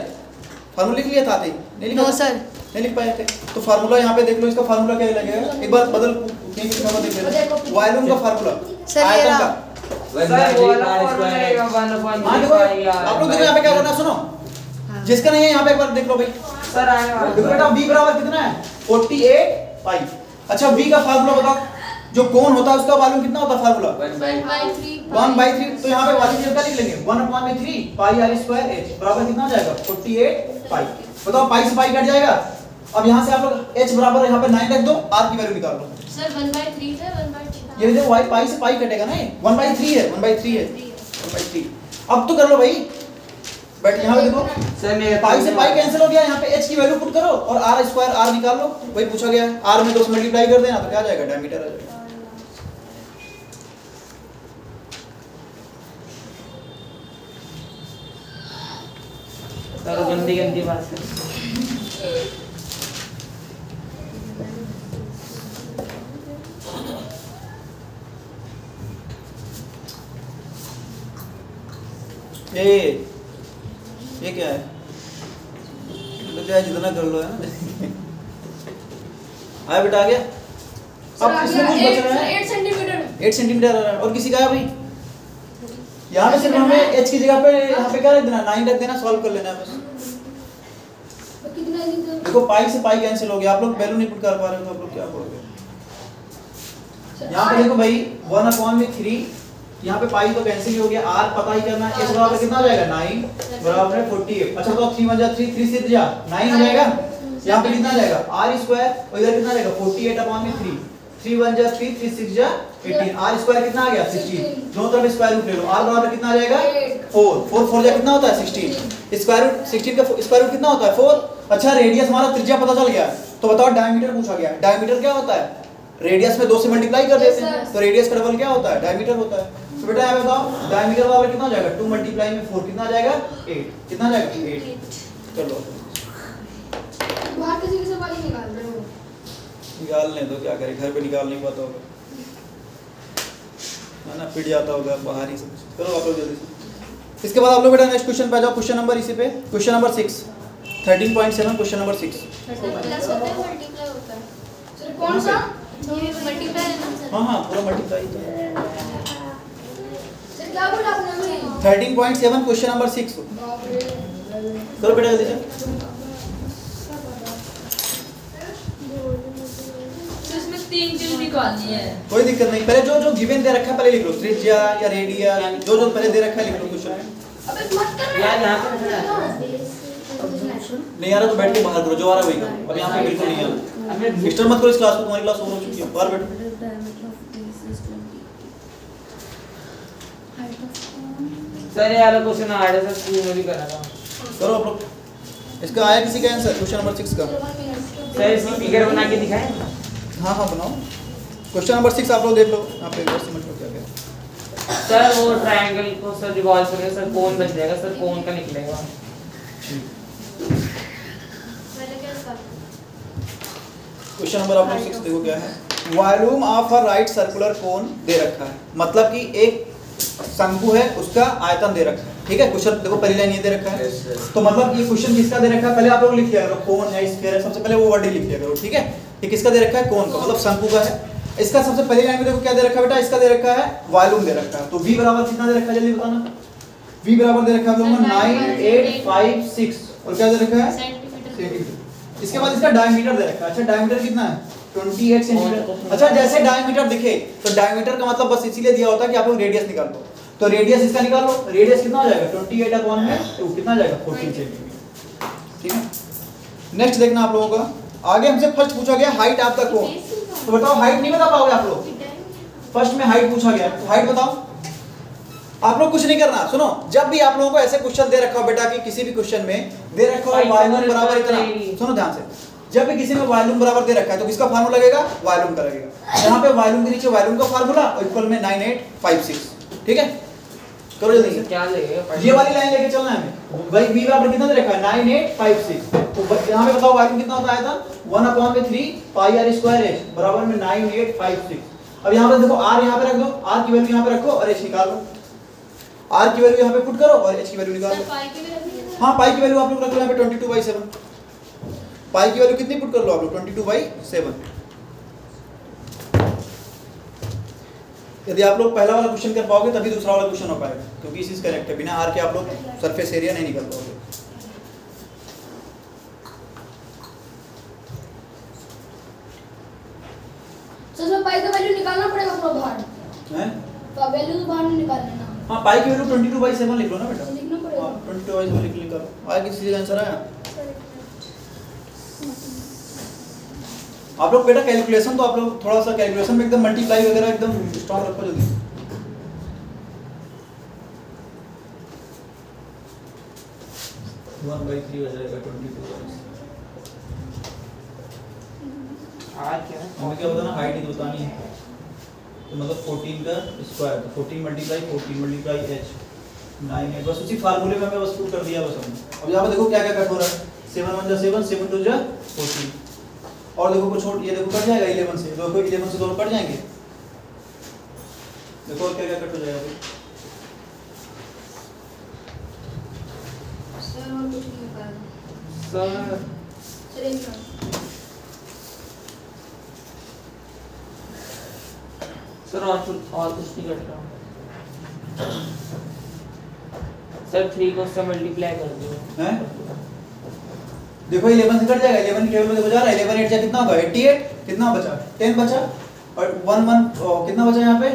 फार्मूला लिख लिया था नहीं लिखा सर नहीं लिख पाए थे। तो फार्मूला यहाँ पे देख लो इसका फार्मूला क्या लगेगा? एक बार बदल कहीं देख वॉल्यूम का फार्मूला आयतन का। हाँ आप लोग यहाँ पे क्या करना सुनो। जिसका नहीं है यहाँ पे एक बार देख लो भाई। सर बेटा v बराबर कितना है? 48 पाई अच्छा v का फार्मूला बताओ। जो कोण होता है उसका वॉल्यूम कितना होता है फार्मूला तो यहाँ पे वॉल्यूम क्या लिख लेंगे? वन अपॉन में three pi R square H बराबर कितना हो जाएगा? 48 पाई बताओ पाई से पाई कट जाएगा? अब यहाँ से आप लोग h बराबर यहाँ पे 9 रख दो r की वैल्यू निकाल लो। सर वन बाई थ्री था वन बाई थ्री ये देखो y पाई से पाई कटेगा ना वन बाई थ्री है वन बाई थ्री है। वन बाई थ्री अब तो कर लो भाई। बट यहाँ पे देखो। सर मेरे पाई से पाई कैंसिल हो गया यहाँ पे h की वैल्यू पुट करो और r स्क्वायर r निकाल लो। वही पूछा गया है r में दो से मल्टीप्लाई कर देना तो क्या आ जाएगा? डायमीटर आ जाएगा। गंदी गंदी बात है ये ये क्या है? तो क्या जितना कर लो है ना? [laughs] आया बेटा आ गया? अब आ इसमें कुछ बच रहा है? 8 सेंटीमीटर। 8 सेंटीमीटर आ रहा है। और किसी का है भाई? यहाँ पे सिर्फ़ हमें h की जगह पे यहाँ पे क्या रख देना? 9 रख देना सॉल्व कर लेना है बस। देखो पाई से पाई कैंसिल हो गया। आप लोग वैल्यू नहीं पुट कर पा रहे हो तो आप लोग क्या करोगे? यहाँ पे देखो भाई वन अपॉन में थ्री यहाँ पे पाई तो कैंसिल ही हो गया आर पता ही करना इस बराबर कितना हो जाएगा? नाइन। बराबर है फोर्टी अच्छा तो थ्री वन जा थ्री थ्री से जा। नाइन हो जाएगा? यहाँ पे कितना जाएगा? आर स्क्वायर और इधर कितना जाएगा? फोर्टी एट अपॉन में थ्री थ्री वन जा थ्री थ्री सिक्स जा एटीन आर स्क्वायर कितना आ गया? सिक्सटीन दोनों तरफ़ स्क्वायर रूट ले लो। आर बराबर कितना आ जाएगा? फोर फोर फोर जा कितना होता है? सिक्सटीन स्क्वायर रूट सिक्सटीन का स्क्वायर रूट कितना होता है? फोर अच्छा रेडियस हमारा त्रिज्या पता चल गया। तो बताओ डायमीटर पूछा गया। डायमीटर क्या होता है? रेडियस में दो से मल्टीप्लाई कर देते हैं। तो रेडियस का डबल क्या होता है? डायमीटर होता है। तो बेटा यहाँ बताओ डायमीटर बराबर कितना हो जाएगा? टू मल्टीप्लाई में फोर कितना आ जाएगा? एट। कितना आ जाएगा? एट। चलो। बाहर किसी की सवाल ही निकाल रहे हो। निकालने दो क्या करें? घर पे निकाल नहीं पाता होगा। है ना? पिट जाता होगा बाहर ही सब चलो आप लोग जल्दी से। इसके बाद आप लोग बेटा नेक्स्ट क्वेश्चन पे जाओ क्वेश्चन नंबर इसी पे। Question number six thirteen point seven question number six plus होता है मल्टीप्लाई होता है। सर कौन सा? ये मल्टीप्लाई है ना? सर हाँ हाँ पूरा मल्टीप्लाई तो सर क्या बोला आपने हमें thirteen point seven question number six. करो बेटा जल्दी से। तो इसमें तीन चीज़ निकालनी है। कोई दिक्कत नहीं। पहले जो जो गिवन दे रखा है पहले लिख लो। त्रिज्या या रेडिया जो जो पहले दे रखा है लिख लो क्वेश्चन। अबे मत कर यार यहाँ पे है। नहीं आ रहा तो बैठ के बाहर करो। जो आ रहा है वही करो। अब यहाँ पे बिल्कुल नहीं आ रहा। हमने मत करो इस क्लास को तुम्हारी क्लास हो चुकी है। बाहर बैठो। सर ये वाला क्वेश्चन आ रहा है सर स्कूल में भी करा था। करो आप लोग इसका आया किसी का आंसर क्वेश्चन नंबर सिक्स का। सर इसकी फिगर बना के दिखाएँ। हाँ हाँ बनाओ। क्वेश्चन नंबर सिक्स आप लोग देख लो। यहाँ पे एक बार समझ लो क्या क्या सर वो ट्रायंगल को सर रिवॉल्व करेंगे सर कोन बच जाएगा। सर कोन का निकलेगा। क्वेश्चन नंबर आप लोग सिक्स देखो क्या है। Volume of a right circular cone दे रखा है। मतलब कि एक शंकु है उसका आयतन दे रखा है ठीक है क्वेश्चन देखो पहली लाइन ये दे रखा है तो मतलब ये क्वेश्चन किसका दे रखा है पहले आप लोग लिख लिया करो कोन है स्फीयर है सबसे पहले वो वर्ड ही लिख लिया करो ठीक है ये किसका दे रखा है कोन का मतलब शंकु का है इसका सबसे पहली लाइन में देखो क्या दे रखा है बेटा इसका दे रखा है वॉल्यूम दे रखा है तो v बराबर कितना दे रखा है जल्दी बताना v बराबर दे रखा है हम लोगों 9 8 5 6 और क्या दे रखा है सेंटीमीटर सेंटीमीटर इसके बाद इसका डायमीटर दे रखा है अच्छा डायमीटर कितना है 28 सेंटीमीटर अच्छा जैसे डायमीटर दिखे तो डायमीटर का मतलब बस इसीलिए दिया होता है कि आप लोग रेडियस निकाल लो तो रेडियस इसका निकाल लो। रेडियस कितना हो जाएगा? 28 अपॉन में तो कितना जाएगा? 14 सेंटीमीटर ठीक है? नेक्स्ट देखना आप लोगों का। आगे हमसे फ़र्स्ट पूछा गया हाइट द कोन तो बताओ हाइट नहीं बता पाओगे आप लोग? फ़र्स्ट में हाइट पूछा गया। तो हाइट बताओ। आप लोग कुछ नहीं करना। सुनो जब भी आप लोगों को ऐसे क्वेश्चन दे रखा हो बेटा कि किसी भी क्वेश्चन में दे रखा हो बराबर बराबर इतना। सुनो ध्यान से। जब भी किसी में वॉल्यूम बराबर दे रखा है तो किसका फार्मूला लगेगा? वॉल्यूम का लगेगा। यहाँ पे वॉल्यूम के नीचे वॉल्यूम का फार्मूला और इक्वल में 9856 ठीक है? करो जल्दी से। क्या लगेगा ये वाली लाइन लेके चलना है हमें। भाई v बराबर कितना दे रखा है? 9856 तो यहाँ पे बताओ वॉल्यूम कितना होता है था? 1 अपॉन में 3 पाई r स्क्वायर h बराबर में 9856 अब यहाँ पे देखो r यहाँ पे रख दो। r की वैल्यू यहाँ पे रखो और h निकाल लो r की वैल्यू यहाँ पे पुट करो और h की वैल्यू निकाल रखनी है। पाई की वैल्यू आप लोग रख लो यहाँ पे 22 बाई 7 पाई की वैल्यू कितनी पुट कर लो आप लोग? ट्वेंटी टू बाई सेवन यदि आप लोग पहला वाला क्वेश्चन कर पाओगे तभी दूसरा वाला क्वेश्चन हो पाएगा क्योंकि इसी करेक्ट है। बिना आर के आप लोग सरफेस एरिया नहीं निकल पाओगे। पाई का वैल्यू निकालना पड़ेगा पूरा बाहर हैं? तो वैल्यू तो बाहर नहीं निकालना ना हाँ पाई की value twenty two by seven लिख लो ना बेटा। लिखना पड़ेगा। हाँ ट्वेंटी टू बाई सेवन लिख लिखा आया किसी का आंसर आया? आप लोग बेटा कैलकुलेशन तो आप लोग थोड़ा सा कैलकुलेशन में एकदम मल्टीप्लाई वगैरह एकदम स्ट्रॉन्ग रखो जल्दी। आज क्या है? हमें क्या बताना हाइट ही बतानी है। तो मतलब 14 का स्क्वायर तो 14 मल्टीप्लाई 14 मल्टीप्लाई एच नाइन है। बस उसी फार्मूले में हमें बस पुट कर दिया बस हमने। अब यहाँ पे देखो क्या क्या कट हो रहा है। सेवन वन जा सेवन सेवन टू जा फोर्टीन और देखो कुछ छोड़ ये देखो कट जाएगा इलेवन से। देखो इलेवन से दोनों कट जाएँगे। देखो और क्या क्या कट हो जाएगा अभी सर और कुछ नहीं सर। सर सर और कुछ और कुछ नहीं कट रहा। सर थ्री को उससे मल्टीप्लाई कर दो। हैं? देखो 11 से कट जाएगा 11 की टेबल में देखो जा रहा है 11 8 जा कितना होगा? 88 कितना बचा? 10 बचा और 1 1 कितना बचा यहाँ पे?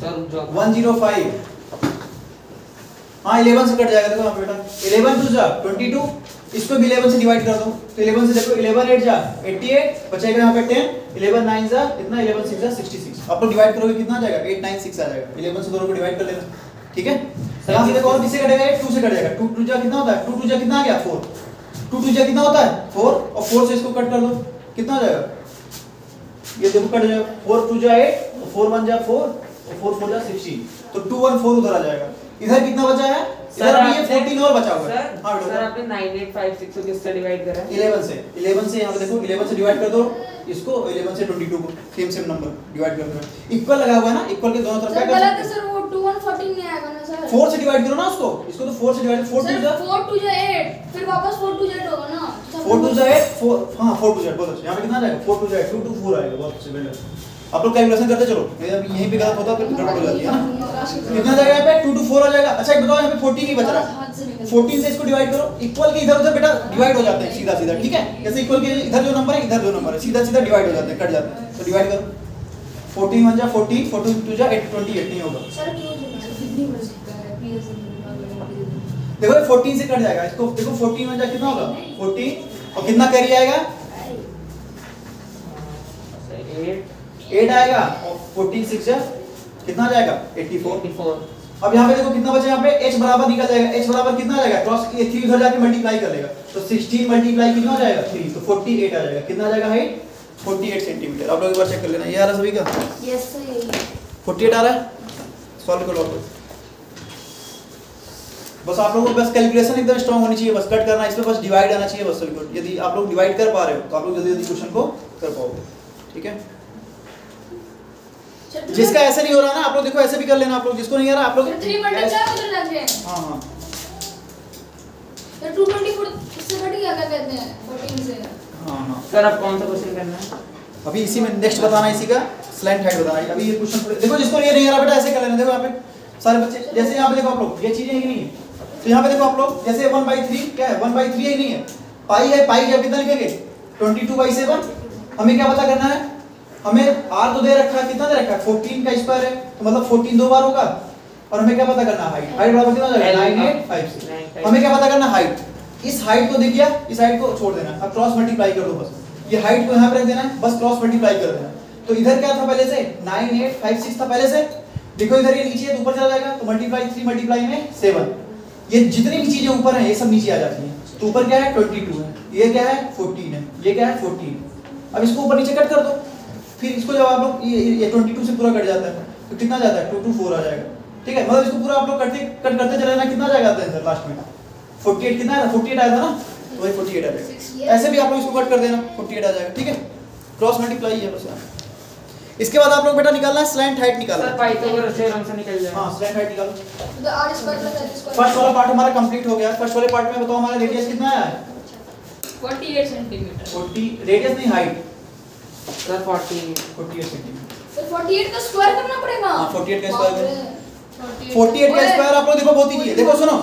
सर जो 105 हाँ 11 से कट जाएगा देखो यहाँ बेटा। 11 टू जा 22 इसको भी 11 से डिवाइड कर दो। तो 11 से देखो 11 8 जा 88 बचेगा यहाँ पे 10 11 9 जा कितना? 11 6 जा 66 आप लोग डिवाइड करोगे कितना आ जाएगा? 8 9 6 आ जाएगा। 11 से दोनों को डिवाइड कर लेना ठीक है? यहाँ से देखो और किससे कटेगा? 2 से कट जाएगा। 2 2 जा कितना होता है? 2 2 जा कितना आ गया? 4 2 2 जा कितना होता है? 4 और 4 से इसको कट कर दो। कितना आ जाएगा? ये देखो कट जाएगा। 4 2 जा 8 4 1 जा 4 और 4 4 जा 16 तो 2 1 4 उधर आ जाएगा। इधर कितना बचा है? इधर अभी ये 14 और बचा हुआ है। सर हाँ सर आपने 9856 को किससे डिवाइड करा है? 11 से। 11 से यहाँ पे देखो 11 से डिवाइड कर दो। इसको 11 से 22 को। सेम सेम नंबर डिवाइड कर दो। इक्वल लगा हुआ है ना? इक्वल के दोनों तरफ़ सर क्या गलत कर है? सर वो 2 1 14 नहीं आएगा ना। सर 4 से डिवाइड करो ना उसको। इसको तो 4 से डिवाइड 4 टू जा। 4 2 जा 8 फिर वापस 4 2 जा 8 होगा ना। 4 टू जा 8 4 हाँ 4 टू 8 बहुत अच्छे। यहाँ पे कितना आ जाएगा? 4 टू जा 8 2 टू 4 आएगा बहुत अच्छे वेल आप लोग कैलकुलेशन करते चलो। अभी यहीं पे गलत होता फिर गड़बड़ हो जाती है ना। कितना जाएगा यहाँ पे? 2 टू 4 आ जाएगा। अच्छा एक बताओ यहाँ पे 14 ही बच। रहा है हाथ से 14 से इसको डिवाइड करो। इक्वल के इधर उधर बेटा डिवाइड हो जाते हैं सीधा सीधा ठीक है? जैसे इक्वल के इधर जो नंबर है इधर जो नंबर है सीधा सीधा डिवाइड हो जाते हैं कट जाते हैं। तो डिवाइड करो। 14 1 जा 14 14 2 जा 8 28 नहीं होगा। सर क्यों कितनी बन सकता है प्लीज़ देखो ये 14 से कट जाएगा। इसको देखो 14 1 जा कितना होगा? 14 और कितना कैरी आएगा? 8 8 आएगा। और 14 6 जा कितना आ जाएगा 84 44 अब यहाँ पे देखो कितना बचा यहाँ पे? H बराबर निकल जाएगा। H बराबर कितना आ जाएगा? क्रॉस ये 3 उधर जाके मल्टीप्लाई कर लेगा। तो 16 मल्टीप्लाई कितना हो जाएगा? 3 तो 48 आ जाएगा। कितना आ जाएगा हाइट 48 सेंटीमीटर आप लोग एक बार चेक कर लेना। ये आ रहा सभी का? यस सर 48 आ रहा है? सॉल्व करो आप लोग। बस आप लोगों को बस कैलकुलेशन एकदम स्ट्रांग होनी चाहिए बस कट करना इसमें बस डिवाइड आना चाहिए बस सभी को यदि आप लोग डिवाइड कर पा रहे हो तो आप लोग जल्दी जल्दी क्वेश्चन को कर पाओगे। ठीक है? जिसका ऐसे नहीं हो रहा ना आप लोग देखो ऐसे भी कर लेना आप लोग। जिसको नहीं आ रहा आप लोग फिर 3 मल्टीप्लाई उधर लग गए हाँ हाँ। फिर 224 से कट गया क्या कहते हैं? 14 से। हाँ हाँ। सर अब कौन सा क्वेश्चन करना है? अभी इसी में नेक्स्ट बताना है इसी का स्लैंट हाइट बताना। है अभी ये क्वेश्चन देखो जिसको ये नहीं आ रहा बेटा ऐसे कर लेना। देखो यहाँ पे सारे बच्चे जैसे यहाँ पे देखो आप लोग ये चीज़ें ही नहीं? है तो यहाँ पे देखो आप लोग, जैसे वन बाई थ्री क्या है? वन बाई थ्री ही नहीं है। पाई है पाई जब कितना लिखेंगे? ट्वेंटी टू बाई सेवन हमें क्या पता करना है? हमें आर तो दे रखा है, कितना दे रखा है? फोर्टीन का स्क्वायर है तो मतलब फोर्टीन दो बार होगा। और हमें क्या पता करना हाइट हाइट बराबर कितना जाएगा? नाइन एट फाइव सिक्स हमें क्या पता करना हाइट इस हाइट को दिख गया इस हाइट को छोड़ देना। अब क्रॉस मल्टीप्लाई कर दो बस। ये हाइट को यहाँ पे रख देना है, बस क्रॉस मल्टीप्लाई कर देना तो इधर क्या था पहले से? 9 8 5 6 था पहले से। देखो इधर ये नीचे तो ऊपर चला जाएगा तो मल्टीप्लाई थ्री मल्टीप्लाई में 7 ये जितनी भी चीज़ें ऊपर हैं ये सब नीचे आ जाती हैं। तो ऊपर क्या है? 22 है। ये क्या है? 14 है। ये क्या है? 14 अब इसको ऊपर नीचे कट कर दो। फिर इसको जब आप लोग ये ये 22 से पूरा कट जाता है तो कितना जाता है? 2 2 4 आ जाएगा। ठीक है? मतलब इसको पूरा आप लोग करते कट करते चले जाना कितना जाएगा आंसर लास्ट में 48 कितना आया था 48 आया था ना? तो वही 48 आ जाएगा ऐसे भी आप लोग इसको कट कर देना 48 आ जाएगा। ठीक है? क्रॉस मल्टीप्लाई है बस यहाँ इसके बाद आप लोग बेटा निकालना है स्लैंट हाइट निकालना। सर है पाइथागोरस थ्योरम से निकल जाएगा। हाँ स्लैंट हाइट निकालो। तो R square plus square first वाला पार्ट हमारा कंप्लीट हो गया। फ़र्स्ट वाले पार्ट में बताओ हमारा रेडियस कितना आया है? 48 सेंटीमीटर 40 रेडियस नहीं हाइट सर 40 48 सेंटीमीटर सर 48 का स्क्वायर करना पड़ेगा। हाँ, 48 का square बाप रे। 48 का स्क्वायर आप लोग देखो बहुत इजी है। देखो सुनो।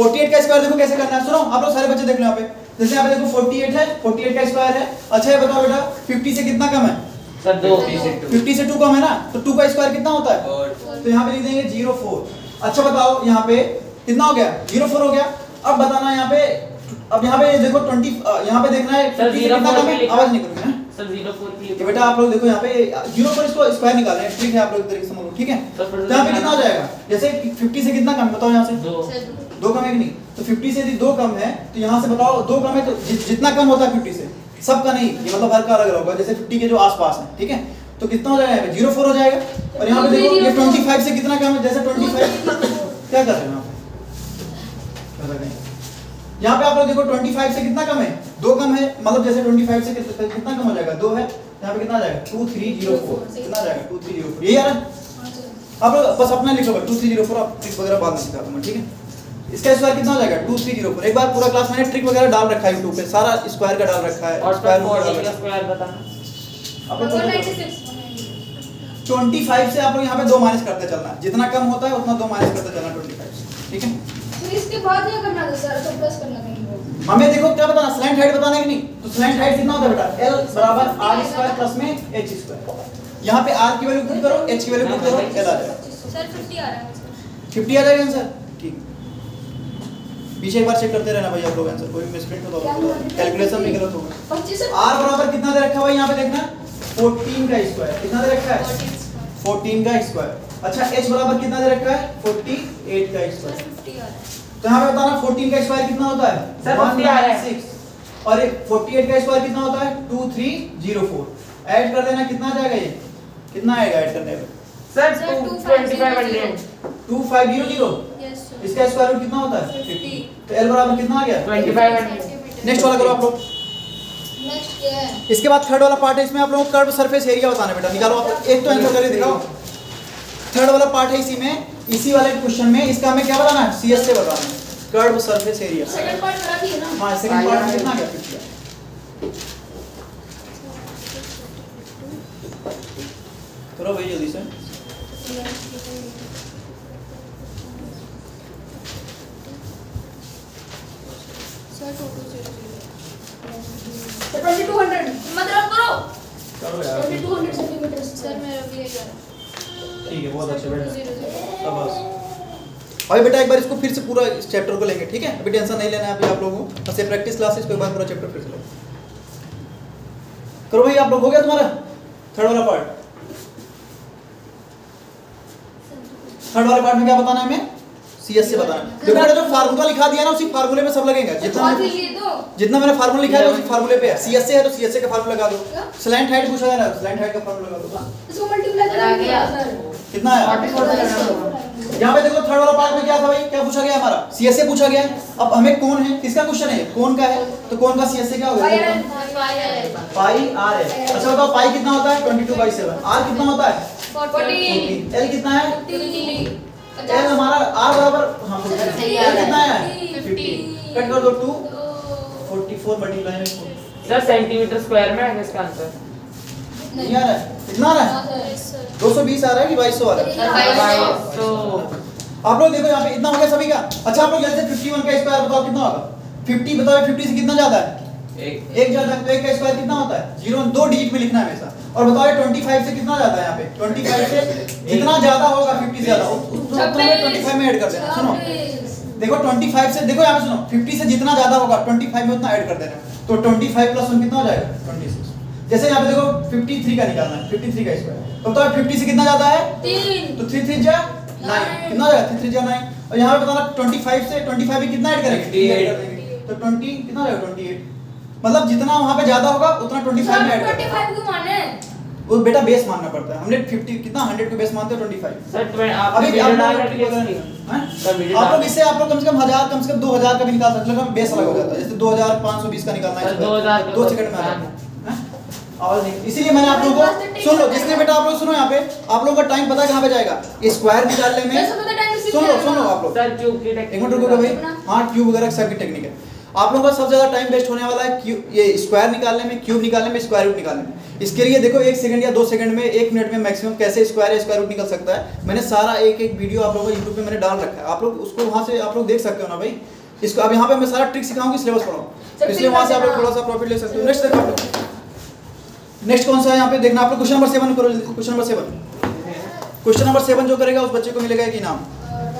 48 का स्क्वायर देखो कैसे करना है। सुनो आप लोग सारे बच्चे देख लो यहाँ पे। जैसे यहाँ पे देखो 48 है 48 का स्क्वायर है। अच्छा ये बताओ बेटा 50 से कितना कम है? सर दो 50 से टू कम है ना? तो टू का स्क्वायर कितना होता है? तो यहाँ पे लिख देंगे 04 अच्छा बताओ यहाँ पे कितना हो गया? 04 हो गया. अब बताना यहाँ पे अब यहाँ पे देखो 20 अ, यहाँ पे देखना है सर, 50 से कितना 04 कम है? आवाज़ नहीं करूँगा सर 04 की कि बेटा आप लोग देखो यहाँ पे ज़ीरो पर इसको स्क्वायर निकाल रहे हैं। ठीक है आप लोग तरीके से समझो ठीक है? तो यहाँ पे कितना हो जाएगा? जैसे 50 से कितना कम है? बताओ यहाँ से। दो। दो। कम है कि नहीं? तो 50 से यदि दो कम है तो यहाँ से बताओ दो कम है तो जि, जितना कम होता है 50 से। सबका नहीं ये मतलब हर का अलग होगा जैसे 50 के जो आसपास है ठीक है? तो कितना हो जाएगा? ज़ीरो फोर हो जाएगा। और यहाँ पे देखो ये 25 से कितना कम है? जैसे 25 क्या कर रहे हैं यहाँ पे यहाँ पे आप लोग देखो 25 से कितना कम है? दो कम है मतलब जैसे 25 से कितना कम हो जाएगा? दो है यहाँ पे कितना आ जाएगा? टू थ्री ज़ीरो फोर कितना जाएगा? टू थ्री ज़ीरो फोर ये यार आप लोग बस अपना लिखो टू थ्री ज़ीरो फोर आप वगैरह बाद में सिखा दूँगा ठीक है? इसका स्क्वायर कितना हो जाएगा? टू थ्री ज़ीरो फोर एक बार पूरा क्लास मैंने ट्रिक वगैरह डाल रखा है यूट्यूब पे। सारा स्क्वायर का डाल रखा है। और स्क्वायर का डाल 40 का रखा स्क्वायर बताना। है आप लोग 196 ट्वेंटी फाइव से आप लोग यहाँ पे दो माइनस करते चलना जितना कम होता है उतना दो माइनस करते चलना ट्वेंटी फाइव से। ठीक है? इसके बाद क्या करना था सर तो प्लस करना हमें देखो क्या बताना स्लैंट हाइट बताना है कि नहीं। तो स्लैंट हाइट कितना होता है बेटा? L बराबर r स्क्वायर प्लस में h स्क्वायर यहाँ पे r की वैल्यू पुट करो h की वैल्यू पुट करो L आ जाएगा। सर 50 आ रहा है। 50 आ जाएगा आंसर पीछे एक बार चेक करते रहना भाई आप लोग आंसर कोई मिसप्रिंट हो तो कैलकुलेशन में गलत होगा 25 r बराबर कितना दे रखा है भाई यहाँ पे देखना? 14 का स्क्वायर कितना दे रखा है? 14 का स्क्वायर अच्छा h बराबर कितना दे रखा है? 48 का स्क्वायर 50 आ रहा तो यहाँ पे बताना 14 का स्क्वायर कितना होता है? सर, 50 आ रहा है। 196 और एक 48 का स्क्वायर कितना होता है? 2304 ऐड कर देना कितना आ जाएगा ये? कितना आएगा ऐड करने पे सर सर, 2500 2500 यस सर इसका स्क्वायर रूट कितना होता है? 50 तो L बराबर कितना आ गया? 2500 नेक्स्ट वाला करो आप लोग। नेक्स्ट क्या है इसके बाद थर्ड वाला पार्ट है इसमें आप लोगों को कर्व सरफेस एरिया बताना है बेटा। निकालो आप एक तो आंसर करके दिखाओ। थर्ड वाला पार्ट है इसी में। इसी वाले क्वेश्चन में इसका हमें क्या बताना है? सीएस से बताना है। Curve surface area second part करा दिए ना। हाँ सेकंड पार्ट में कितना आ गया? 50 करो भाई जल्दी से। सर 2200 तो 2200 मतलब करो। करो यार। 2200 सेंटीमीटर सर मेरा भी यही आ रहा ठीक है बहुत अच्छे बेटा है अभी बेटा एक बार इसको फिर से पूरा इस चैप्टर को लेंगे ठीक है? अभी टेंशन नहीं लेना है अभी आप लोगों को। बस ये प्रैक्टिस क्लासेस पे एक बार पूरा चैप्टर फिर से लेंगे करो भाई आप लोग हो गया तुम्हारा? थर्ड वाला पार्ट थर्ड वाले पार्ट में क्या बताना है हमें? सीएस से बताना। है देखो मैंने जो फार्मूला लिखा दिया ना उसी फार्मूले में सब लगेगा। जितना ही जितना मैंने फार्मूला लिखा है उसी फार्मूले पे है। सीएस से है तो सीएस का फार्मूला लगा दो। स्लैंट हाइट पूछा जा रहा है स्लैंट हाइट का फार्मूला लगा दो। इसको मल्टीप्लाई कर। गया। सर कितना है? यहाँ पे देखो थर्ड वाला पार्ट में क्या था भाई? क्या पूछा गया हमारा? सीएस से पूछा गया। अब हमें कौन है? किसका क्वेश्चन है? कौन का है? तो कौन का सीएस से क्या होगा पाई आर है अच्छा बताओ पाई कितना होता है? 22 बाई सेवन आर कितना होता है? 14 एल कितना है? एल हमारा आर बराबर हाँ सही आ रहा है। कितना है? 50 कट कर दो 2 44 मल्टीप्लाई में सर सेंटीमीटर स्क्वायर में है इसका आंसर नहीं। आ रहा है? कितना आ रहा है 220 आ रहा है कि 2200 आ रहा है? सर बाईस बाईस तो आप लोग देखो यहाँ पे इतना हो गया सभी का? अच्छा आप लोग जैसे 51 का स्क्वायर बताओ कितना होगा? 50 बताओ 50 से कितना ज़्यादा है? एक। एक ज़्यादा है तो एक का स्क्वायर कितना होता है? ज़ीरो दो डिजिट में लिखना है हमेशा। और बताओ ये 25 से कितना ज़्यादा है यहाँ पे? 25 से जितना ज़्यादा होगा? 50 से ज़्यादा उतना उतना में 25 में ऐड कर देना सुनो। देखो 25 से देखो यहाँ पे सुनो 50 से जितना ज़्यादा होगा 25 में उतना ऐड कर देना। तो 25 प्लस 1 कितना हो जाएगा? 26 जैसे यहाँ पे देखो 53 का निकालना है 53 का स्क्वायर तो बताओ 50 से कितना ज़्यादा है? तो 3 3 जा 9 कितना हो जाएगा? 3 3 जा 9 और यहाँ पे बताना 25 से 25 में कितना ऐड करेंगे? 58 ऐड कर देंगे तो 20 कितना हो जाएगा? 28 मतलब जितना वहाँ पे ज़्यादा होगा उतना 25 में ऐड कर। देंगे 25 क्यों माने वो बेटा बेस मानना पड़ता है। हमने 50 कितना 100 को बेस मानते हो? 25 सर ट्वे- आप अभी आप लोग है? हैं? आप लोग इससे आप लोग कम से कम हज़ार कम से कम 2000 का भी निकाल सकते हो। बेस अलग हो जाता है। जैसे 2520 का निकालना है सर, इसमें, 2000 का दो तो सेकंड में आ जाता है। आवाज़ नहीं इसीलिए मैंने आप लोगों को सुन लो जिसने बेटा आप लोग सुनो यहाँ पे आप लोगों का टाइम पता है कहाँ पे जाएगा? स्क्वायर निकालने में। टाइम सुन लो सुन लो आप लोग। सर ट्यूब की एक मिनट रुको भाई। हाँ ट्यूब वगैरह सब की टेक्निक है। आप लोगों का सबसे ज़्यादा टाइम वेस्ट होने वाला है क्यू ये स्क्वायर निकालने में क्यूब निकालने में स्क्वायर रूट निकालने में। इसके लिए देखो एक सेकंड या दो सेकंड में एक मिनट में मैक्सिमम कैसे स्क्वायर या स्क्वायर रूट निकल सकता है। मैंने सारा एक एक वीडियो आप लोगों को यूट्यूब पे मैंने डाल रखा है। आप लोग उसको वहाँ से आप लोग देख सकते हो ना भाई? इसको अब यहाँ पे मैं सारा ट्रिक सिखाऊँगी सिलेबस पढ़ाऊँ? इसलिए वहाँ से आप लोग थोड़ा सा प्रॉफिट ले सकते हो। नेक्स्ट देखो आप लोग। नेक्स्ट कौन सा है यहाँ पे? देखना आप लोग क्वेश्चन नंबर सेवन करो question number seven question number seven जो करेगा उस बच्चे को मिलेगा एक इनाम।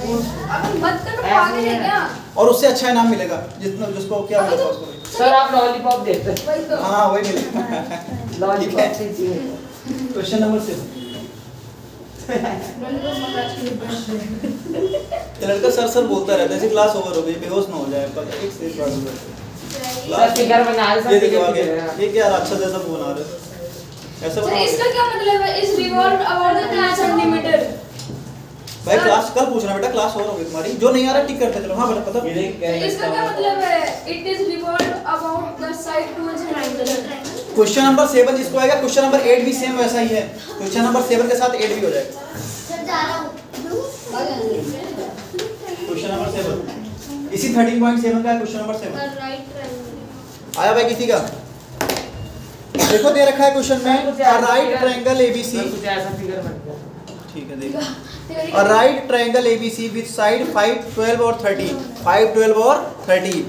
अब मत कर पागल है क्या? और उससे अच्छा इनाम मिलेगा जितना जिसको क्या मिलेगा तो- उसको सर आप लॉलीपॉप देते हैं। तो। हाँ वही मिलेगा। लॉलीपॉप क्वेश्चन नंबर ये लड़का सर सर बोलता रहता है ऐसे क्लास ओवर हो गई बेहोश ना हो जाए पता एक से एक बार हो सर फिगर बना रहे ये सर देखो फिगर आगे। ये क्या अच्छा जैसा बना रहे हो? ऐसा इसका क्या मतलब है? इस रिवॉल्व अबाउट द 10 सेंटीमीटर भाई क्लास कल पूछना बेटा क्लास ओवर हो गई तुम्हारी। जो नहीं आ रहा टिक करते चलो हाँ बेटा पता इसका क्या मतलब है? It is revolve about the side two centimetre question number seven जिसको आएगा क्वेश्चन नंबर एट भी सेम वैसा ही है। क्वेश्चन नंबर सेवन के साथ एट भी हो जाएगा। सर जा रहा हूँ। क्वेश्चन नंबर सेवन इसी थर्टीन पॉइंट सेवन का है question number seven right triangle आया भाई किसी का? देखो दे रखा है क्वेश्चन में। राइट ट्रायंगल एबीसी कुछ ऐसा फिगर बन गया। ठीक है देखो। Right triangle ABC with side 5, 12 और 13. 5, 12 और 13.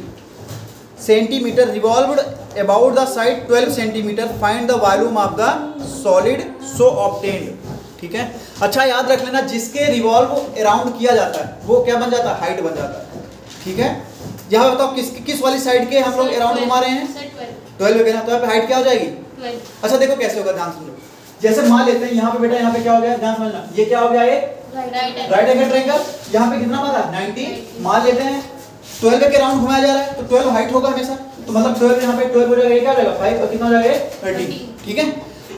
Centimeter revolved about the side 12 centimeter. Find the volume of the solid so obtained. ठीक है? अच्छा याद रख लेना जिसके रिवॉल्व अराउंड किया जाता है वो क्या बन जाता है? हाइट बन जाता है। ठीक है? यहाँ बताओ किस किस वाली साइड के हम लोग अराउंड घुमा रहे हैं? ट्वेल्व पे ना? तो यहाँ पे हाइट क्या हो जाएगी? 12 अच्छा देखो कैसे होगा ध्यान समझो जैसे मान लेते हैं यहाँ पे बेटा यहाँ पे क्या हो गया? ध्यान समझना। ये क्या हो गया ये राइट एंगल ट्रायंगल यहाँ पे कितना मारा 90 मान लेते हैं 12 के राउंड घुमाया जा रहा है तो 12 हाइट होगा हमेशा। तो मतलब 12 यहाँ पे 12 हो जाएगा क्या हो जाएगा? 5 और कितना हो जाएगा? 30 ठीक है?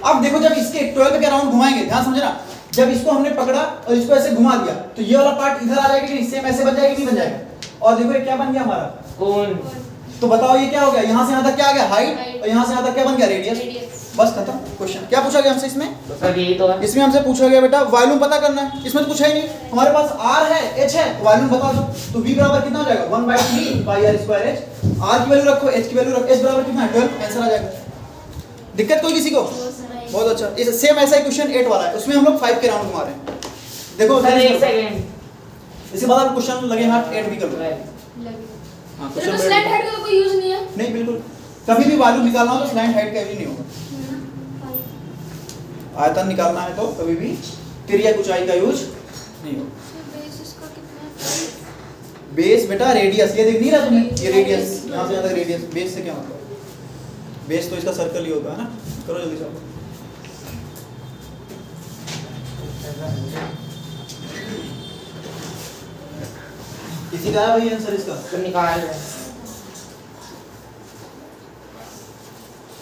अब देखो जब इसके 12 के राउंड घुमाएँगे ध्यान समझना जब इसको हमने पकड़ा और इसको ऐसे घुमा दिया तो ये वाला पार्ट इधर आ जाएगा कि नहीं ऐसे बन जाएगा कि नहीं बन जाएगा? और देखो ये क्या बन गया हमारा? कौन तो बताओ ये क्या हो गया? यहाँ से यहाँ तक क्या आ गया? हाइट और यहाँ से यहाँ तक क्या बन गया? रेडियस बस खत्म क्वेश्चन क्या पूछा गया हमसे इसमें? तो सर यही तो है। इसमें हमसे पूछा गया बेटा वॉल्यूम पता करना है। इसमें तो कुछ है ही नहीं। हमारे पास आर है एच है वॉल्यूम बता दो। तो v बराबर कितना हो जाएगा? 1 by three by R square H R की वैल्यू रखो एच की वैल्यू रखो। एच बराबर कितना है? 12 आंसर आ जाएगा। दिक्कत कोई किसी को? बहुत अच्छा। इस सेम ऐसा ही क्वेश्चन 8 वाला है। उसमें हम लोग 5 के राउंड घुमा रहे हैं। देखो सर एक सेकंड इसके बाद आप क्वेश्चन लगे हाथ 8 भी कर लो। हाँ तो क्वेश्चन स्लैंट हेड का तो कोई यूज़ नहीं है। नहीं बिल्कुल। कभी भी वॉल्यूम निकालना हो तो स्लैंट हाइट का यूज़ नहीं होगा। आयतन निकालना है तो कभी भी। तिर्यक ऊंचाई का यूज़ नहीं होगा। बेस है बेटा रेडियस ये देख नहीं रहा तुम्हें ये रेडियस यहाँ से यहाँ तक रेडियस बेस से क्या मतलब? बेस तो इसका सर्कल ही होगा है ना? करो जल्दी से। किसी का है भाई आंसर इसका। तो निकाल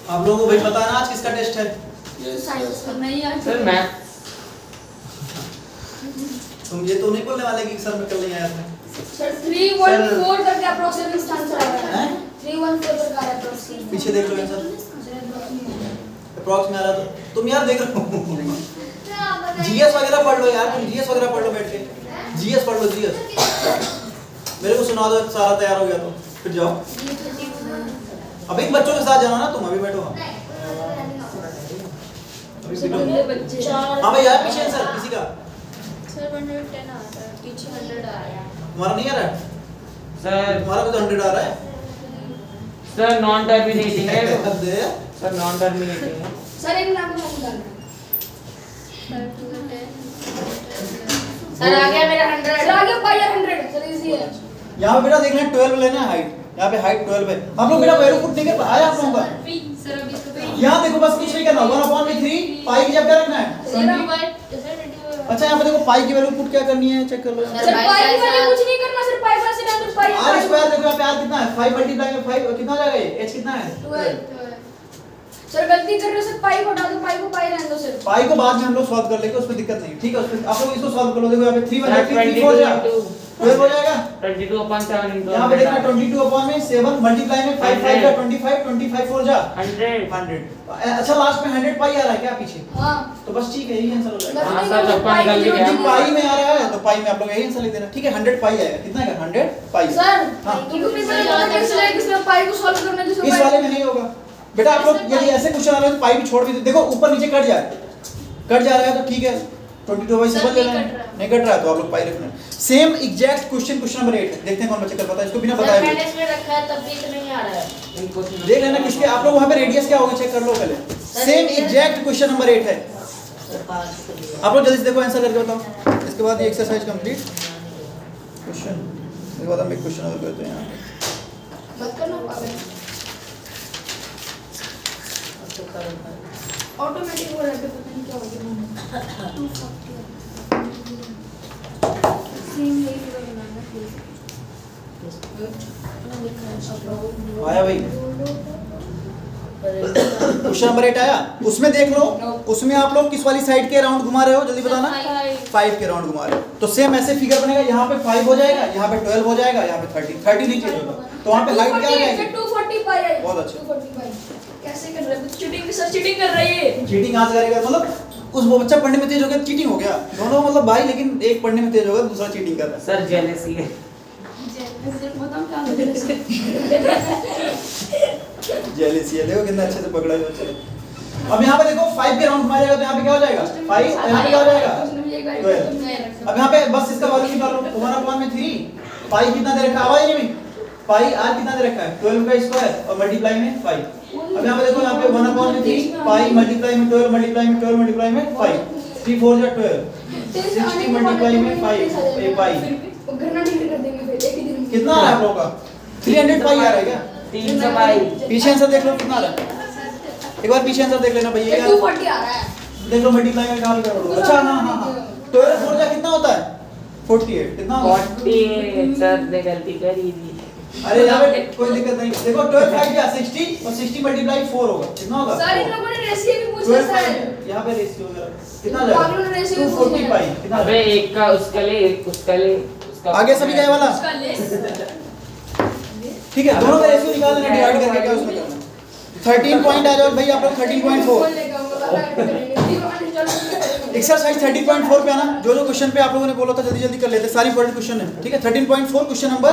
आप लोगों को भाई पता है ना आज किसका टेस्ट है? सर मैथ तुम ये तो नहीं बोलने वाले कि सर मैं कल नहीं आया था। सर 314 करके अप्रोक्सीमेट आंसर आ रहा है। हैं? 314 करके अप्रोक्सीमेट पीछे देख लो आंसर अप्रॉक्स में आ रहा था। तुम यार देख रहे हो। जीएस वगैरह पढ़ लो यार तुम जीएस वगैरह पढ़ लो बैठ के। जीएस पढ़ लो जीएस मेरे को सुना दो सारा तैयार हो गया तो। फिर जाओ। अभी बच्चों के साथ जाना ना तुम अभी बैठो। सर बैठो हाँ भाई यार पीछे आंसर किसी का? सर 110 आ रहा है। पीछे 100 आ रहा है। तुम्हारा नहीं आ रहा है? सर। तुम्हारा भी तो हंड्रेड आ रहा है। सर नॉन टर्मिनेटिंग है सर नॉन टर्मिनेटिंग है सर एक नाम नाम डालना सर 210 सर आ गया मेरा 100 सर 100 आगे पाई 100 सर इजी है। यहाँ पे बेटा देख लें ट्वेल्व लेना है हाइट यहाँ पे हाइट ट्वेल्व है। हम लोग बेटा वैल्यू पुट नहीं कर पाए आप लोगों का। सर अभी तो यहाँ देखो बस कुछ नहीं करना वन अपॉन में थ्री पाई की जब क्या रखना है। सर, 20 सर 25 अच्छा यहाँ पे देखो पाई की वैल्यू पुट क्या करनी है चेक कर लो। सर पाई साहब। वाले कुछ नहीं करना सर पाई वाले से ना तो पाई आर स्क्वायर देखो यहाँ पे आर कितना है? फाइव मल्टीप्लाई में फाइव कितना हो जाएगा ये? एच कितना है? 12 सर गलती कर रहे हो सर पाई को हटा दो पाई को पाई रहने दो सर पाई को बाद में हम लोग सॉल्व कर लेंगे उसमें दिक्कत नहीं। ठीक है उसमें आप लोग इसको सॉल्व कर लो। देखो यहाँ पे three one sir three twenty four two जा इंटू 12 हो जाएगा। 22 upon 7 into यहाँ पे देखना 22 अपॉन में 7 मल्टीप्लाई में 5 5 का 25 25 4 जा। 100 100 अच्छा लास्ट में 100 पाई आ रहा है क्या पीछे? हाँ। तो बस ठीक है यही आंसर हो जाएगा। हाँ, सर, चप्पा निकल गया। पाई में आ रहा है तो पाई में आप लोग यही आंसर लिख देना ठीक है 100 पाई आएगा। कितना आएगा? 100 पाई। सर हाँ। सर पता कैसे लगे पाई को सॉल्व करना किसमें इस वाले में नहीं होगा। बेटा आप लोग यदि ऐसे क्वेश्चन आ रहे हैं तो पाई भी छोड़ भी देखो ऊपर नीचे कट जाए कट जा रहा है तो ठीक है। 22 बाई सर, नहीं लेना कट है रहा। नहीं कट रहा है तो आप लोग पाई रखना same exact question question number 8 देखते हैं कौन बच्चे कर पाता है इसको बिना बताए मैंने इसमें रखा है तब भी इतना ही आ रहा है। देख लेना किसके आप लोग वहाँ पे रेडियस क्या होगा चेक कर लो पहले। सेम एग्जैक्ट क्वेश्चन नंबर 8 है। आप लोग जल्दी से देखो आंसर करके बताओ। इसके बाद ये एक्सरसाइज कंप्लीट क्वेश्चन इसके बाद हम एक क्वेश्चन और करते हैं यहाँ पे। मत करना पागल। अब तो। ऑटोमेटिक हो रहा है पता नहीं क्या हो गया। [laughs] सेम यही पूरा बनाना प्लीज़ आया भाई। क्वेश्चन नंबर 8 आया। उसमें देख लो। उसमें आप लोग किस वाली साइड के राउंड घुमा रहे हो? जल्दी बताना। फाइव के राउंड घुमा रहे हो। तो सेम ऐसे फिगर बनेगा। यहाँ पे फाइव हो जाएगा यहाँ पे ट्वेल्व हो जाएगा यहाँ पे थर्टी थर्टी नहीं चेंज होगा तो वहाँ पे हाइट क्या जाएगी? 240 पाई आई बहुत अच्छा। कैसे कर रहे हो? चीटिंग सर चीटिंग कर रही है। चीटिंग आज करेगा। मतलब उस वो बच्चा पढ़ने में तेज हो गया। चीटिंग हो गया। दोनों मतलब भाई लेकिन एक पढ़ने में तेज होगा दूसरा चीटिंग कर रहा है। सर जेलेसी है। क्या हो। है। देखो कितना अच्छे से पकड़ा है बच्चे। अब यहाँ पे देखो फाइव के राउंड घुमाया जाएगा तो यहाँ पे क्या हो जाएगा? फाइव यहाँ पे क्या हो जाएगा? ट्वेल्व अब यहाँ पे बस इसका वैल्यू निकालो वन अपॉन में थ्री पाई कितना दे रखा है? आवाज़ नहीं पाई आर कितना दे रखा है? ट्वेल्व का स्क्वायर और मल्टीप्लाई में फाइव अब यहाँ पे देखो यहाँ पे वन अपॉन में थ्री पाई मल्टीप्लाई में ट्वेल्व मल्टीप्लाई में ट्वेल्व मल्टीप्लाई में फाइव थ्री फोर जा ट्वेल्व सिक्सटी मल्टीप्लाई में फाइव पाई डिग्री कर देंगे फिर एक ही दिन कितना आ रहा है आप लोगों का? थ्री हंड्रेड पाई आ रहा है? क्या तीन सौ बाई पीछे आंसर देख लो कितना आ रहा है? एक बार पीछे आंसर देख लेना भैया ये 240 आ रहा है। देख लो मल्टीप्लाई में कहाँ कर अच्छा हाँ हाँ हाँ। ट्वेल्व फोर जा कितना होता है? 48 कितना होगा? फोर्टी सर ने गलती करी थी। अरे यहाँ पे कोई दिक्कत नहीं। देखो 12 फाइव क्या 60 और 60 मल्टीप्लाई 4 होगा। कितना होगा? सर इन लोगों ने रेसिपी भी पूछा 12 सर यहाँ पे रेशियो वगैरह कितना पागलों ने भी पूछा 240 है। पाई कितना अबे एक का उसका ले एक उसका ले उसका आगे सभी का ये वाला? उसका लेस ठीक है दोनों का रेशियो निकाल देना डिवाइड करके क्या उसमें करना 13 पॉइंट आ जाओ भाई आप लोग 13.4 बोल लेगा वो वाला ऐड करेंगे ज़ीरो वन चलो एक्सरसाइज 13.4 पे आना। जो जो क्वेश्चन पे आप लोगों ने बोला था जल्दी जल्दी कर लेते सारी इंपॉर्टेंट क्वेश्चन है। ठीक है 13.4 क्वेश्चन नंबर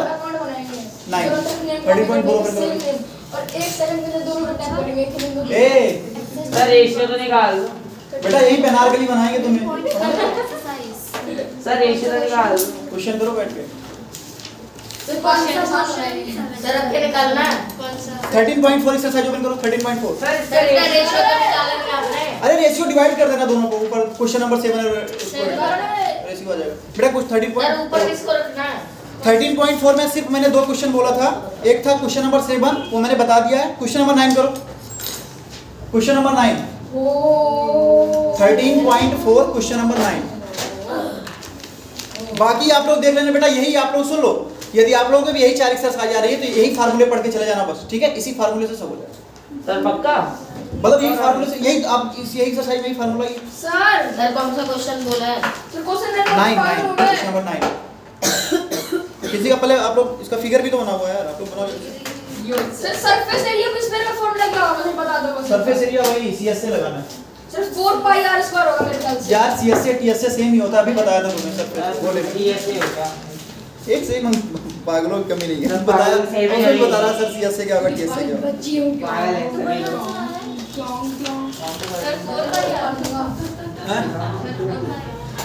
30.4 करेंगे, ओपन करोगे। same name। और एक सेकंड के लिए दोनों का टाइप करेंगे एक ए सर रेशियो तो निकाल बेटा यही पे अनारकली बनाएँगे तुम्हें। सर रेशियो तो निकाल क्वेश्चन करो बैठ के। फिर पाँच का सर अब क्या निकालना है। कौन सा? 13.4 एक्सरसाइज ओपन करो 13.4 सर सर इसका रेशियो तो निकाला नहीं अरे रेशियो डिवाइड कर देना दोनों को। ऊपर क्वेश्चन नंबर 7 रेशियो आ जाएगा। बेटा कुछ 13 ऊपर पॉइंट किसको रखना है। 13.4 में सिर्फ़ मैंने दो क्वेश्चन बोला था। एक था क्वेश्चन नंबर 7 वो मैंने बता दिया है। क्वेश्चन नंबर 9 करो। क्वेश्चन नंबर 9 ओ। 13.4 क्वेश्चन नंबर 9 बाकी आप लोग देख लेना बेटा यही आप लोग सुन लो। यदि आप लोगों को भी यही चार एक्सरसाइज आ रही है तो यही फार्मूले पढ़ के चले जाना बस ठीक है? इसी फार्मूले से सब हो जाएगा। सर पक्का? मतलब यही फार्मूले से यही आप इस यही एक्सरसाइज में ही। Formula sir. सर कौन सा क्वेश्चन बोला है? सर क्वेश्चन नंबर नाइन पागल नाइन हो गए। क्वेश्चन नंबर नाइन किसी का पहले आप लोग इसका फिगर भी तो बना हुआ है यार आप लोग बनाओ सर सरफेस एरिया को स्क्वायर का फॉर्मूला क्या होगा मुझे बता दो। सरफेस एरिया वही सीएस से लगाना है। सर 4 पाई आर स्क्वायर होगा मेरे ख्याल से। यार सीएस से टीएस से सेम ही होता है अभी बताया था तुम्हें सरफेस बोले टीएसए होगा एक से हम पागलों की कमी नहीं है। बताया से। बता रहा सर सीएस से क्या होगा टीएस से क्या होगा। बच्ची हूँ पागल सर, हैं?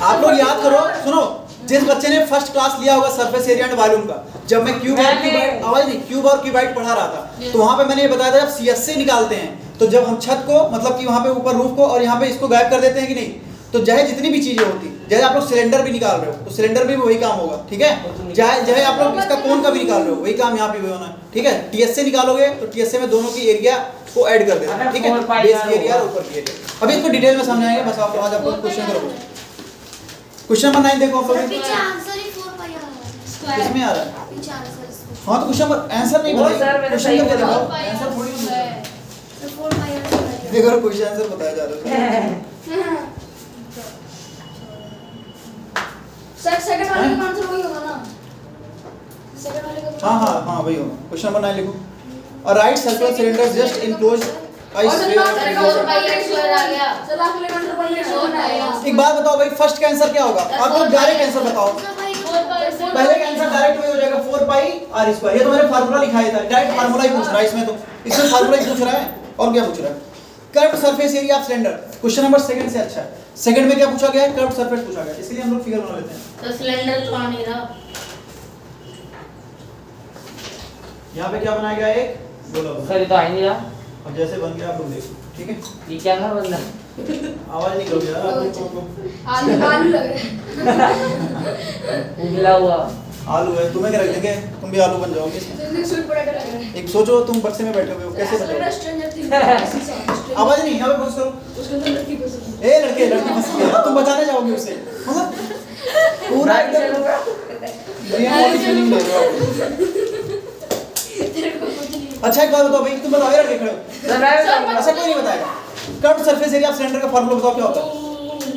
आप लोग याद करो सुनो जिस बच्चे ने फ़र्स्ट क्लास लिया होगा सरफेस एरिया एंड वॉल्यूम का जब मैं क्यूब और क्यूबाइट आवाज़ नहीं क्यूब और क्यूबाइट पढ़ा रहा था तो वहाँ पे मैंने ये बताया था जब सीएस से निकालते हैं तो जब हम छत को मतलब कि वहाँ पे ऊपर रूफ को और यहाँ पे इसको गायब कर देते हैं कि नहीं तो चाहे जितनी भी चीज़ें होती जैसे आप लोग सिलेंडर भी निकाल रहे हो तो सिलेंडर भी वही काम होगा ठीक है? चाहे चाहे आप लोग इसका कौन का भी निकाल रहे हो वही काम यहाँ पे भी होना है ठीक है? टीएस से निकालोगे तो टीएस से में दोनों की एरिया को ऐड कर देना ठीक है? बेस एरिया और ऊपर की एरिया अभी इसको डिटेल में समझाएँगे बस आप आज आपको क्वेश्चन करो। क्वेश्चन नंबर नाइन देखो ही फोर आ रहा है। किसमें आ रहा है? हाँ तो क्वेश्चन नंबर आंसर नहीं मैंने क्वेश्चन करके दिखाओ आंसर थोड़ी है तो है देखो क्वेश्चन आंसर बताया जा रहा है सर सेकंड वाले का आंसर वही होगा ना? वही होगा। क्वेश्चन नंबर नाइन लिखो। A right circular cylinder just enclose एक बात बताओ भाई फ़र्स्ट का आंसर क्या होगा? आप लोग डायरेक्ट आंसर बताओ। पहले का आंसर डायरेक्ट हो जाएगा फोर पाई आर स्क्वायर ये तो मैंने फार्मूला लिखा था। डायरेक्ट फार्मूला ही पूछ रहा है इसमें तो। इसमें फार्मूला ही पूछ रहा है और क्या पूछ रहा है? Curve surface area of cylinder question number second से अच्छा है। सेकंड में क्या पूछा गया है? कर्व सरफेस पूछा गया है। इसलिए हम लोग फिगर बना लेते हैं। तो सिलेंडर तो आ नहीं रहा। यहाँ पे क्या बनाया गया एक बोलो सर ये तो आ ही नहीं रहा। अब जैसे बन गया आप लोग देखो ठीक है? ये क्या था बंदा? आवाज़ नहीं करोगे यार आलू आलू लग रहा है। उबला हुआ। आलू है तुम्हें क्या रख देंगे तुम भी आलू बन जाओगे? इसमें सूट पड़ा लग रहा एक सोचो तुम बक्से में बैठे हुए हो कैसे रहा है? थिंग्स आवाज़ नहीं यहाँ पे फोकस करो। उसके अंदर लड़की को ए लड़के लड़की फंस गया तुम बचाने जाओगे उसे। मतलब पूरा एकदम रियल बॉडी फीलिंग ले रहे हो। अच्छा एक बात बताओ भाई तुम बताओ ये लड़के खड़े हो। ऐसा कोई नहीं बताएगा। Curve surface area of cylinder का फार्मूला बताओ क्या होता है?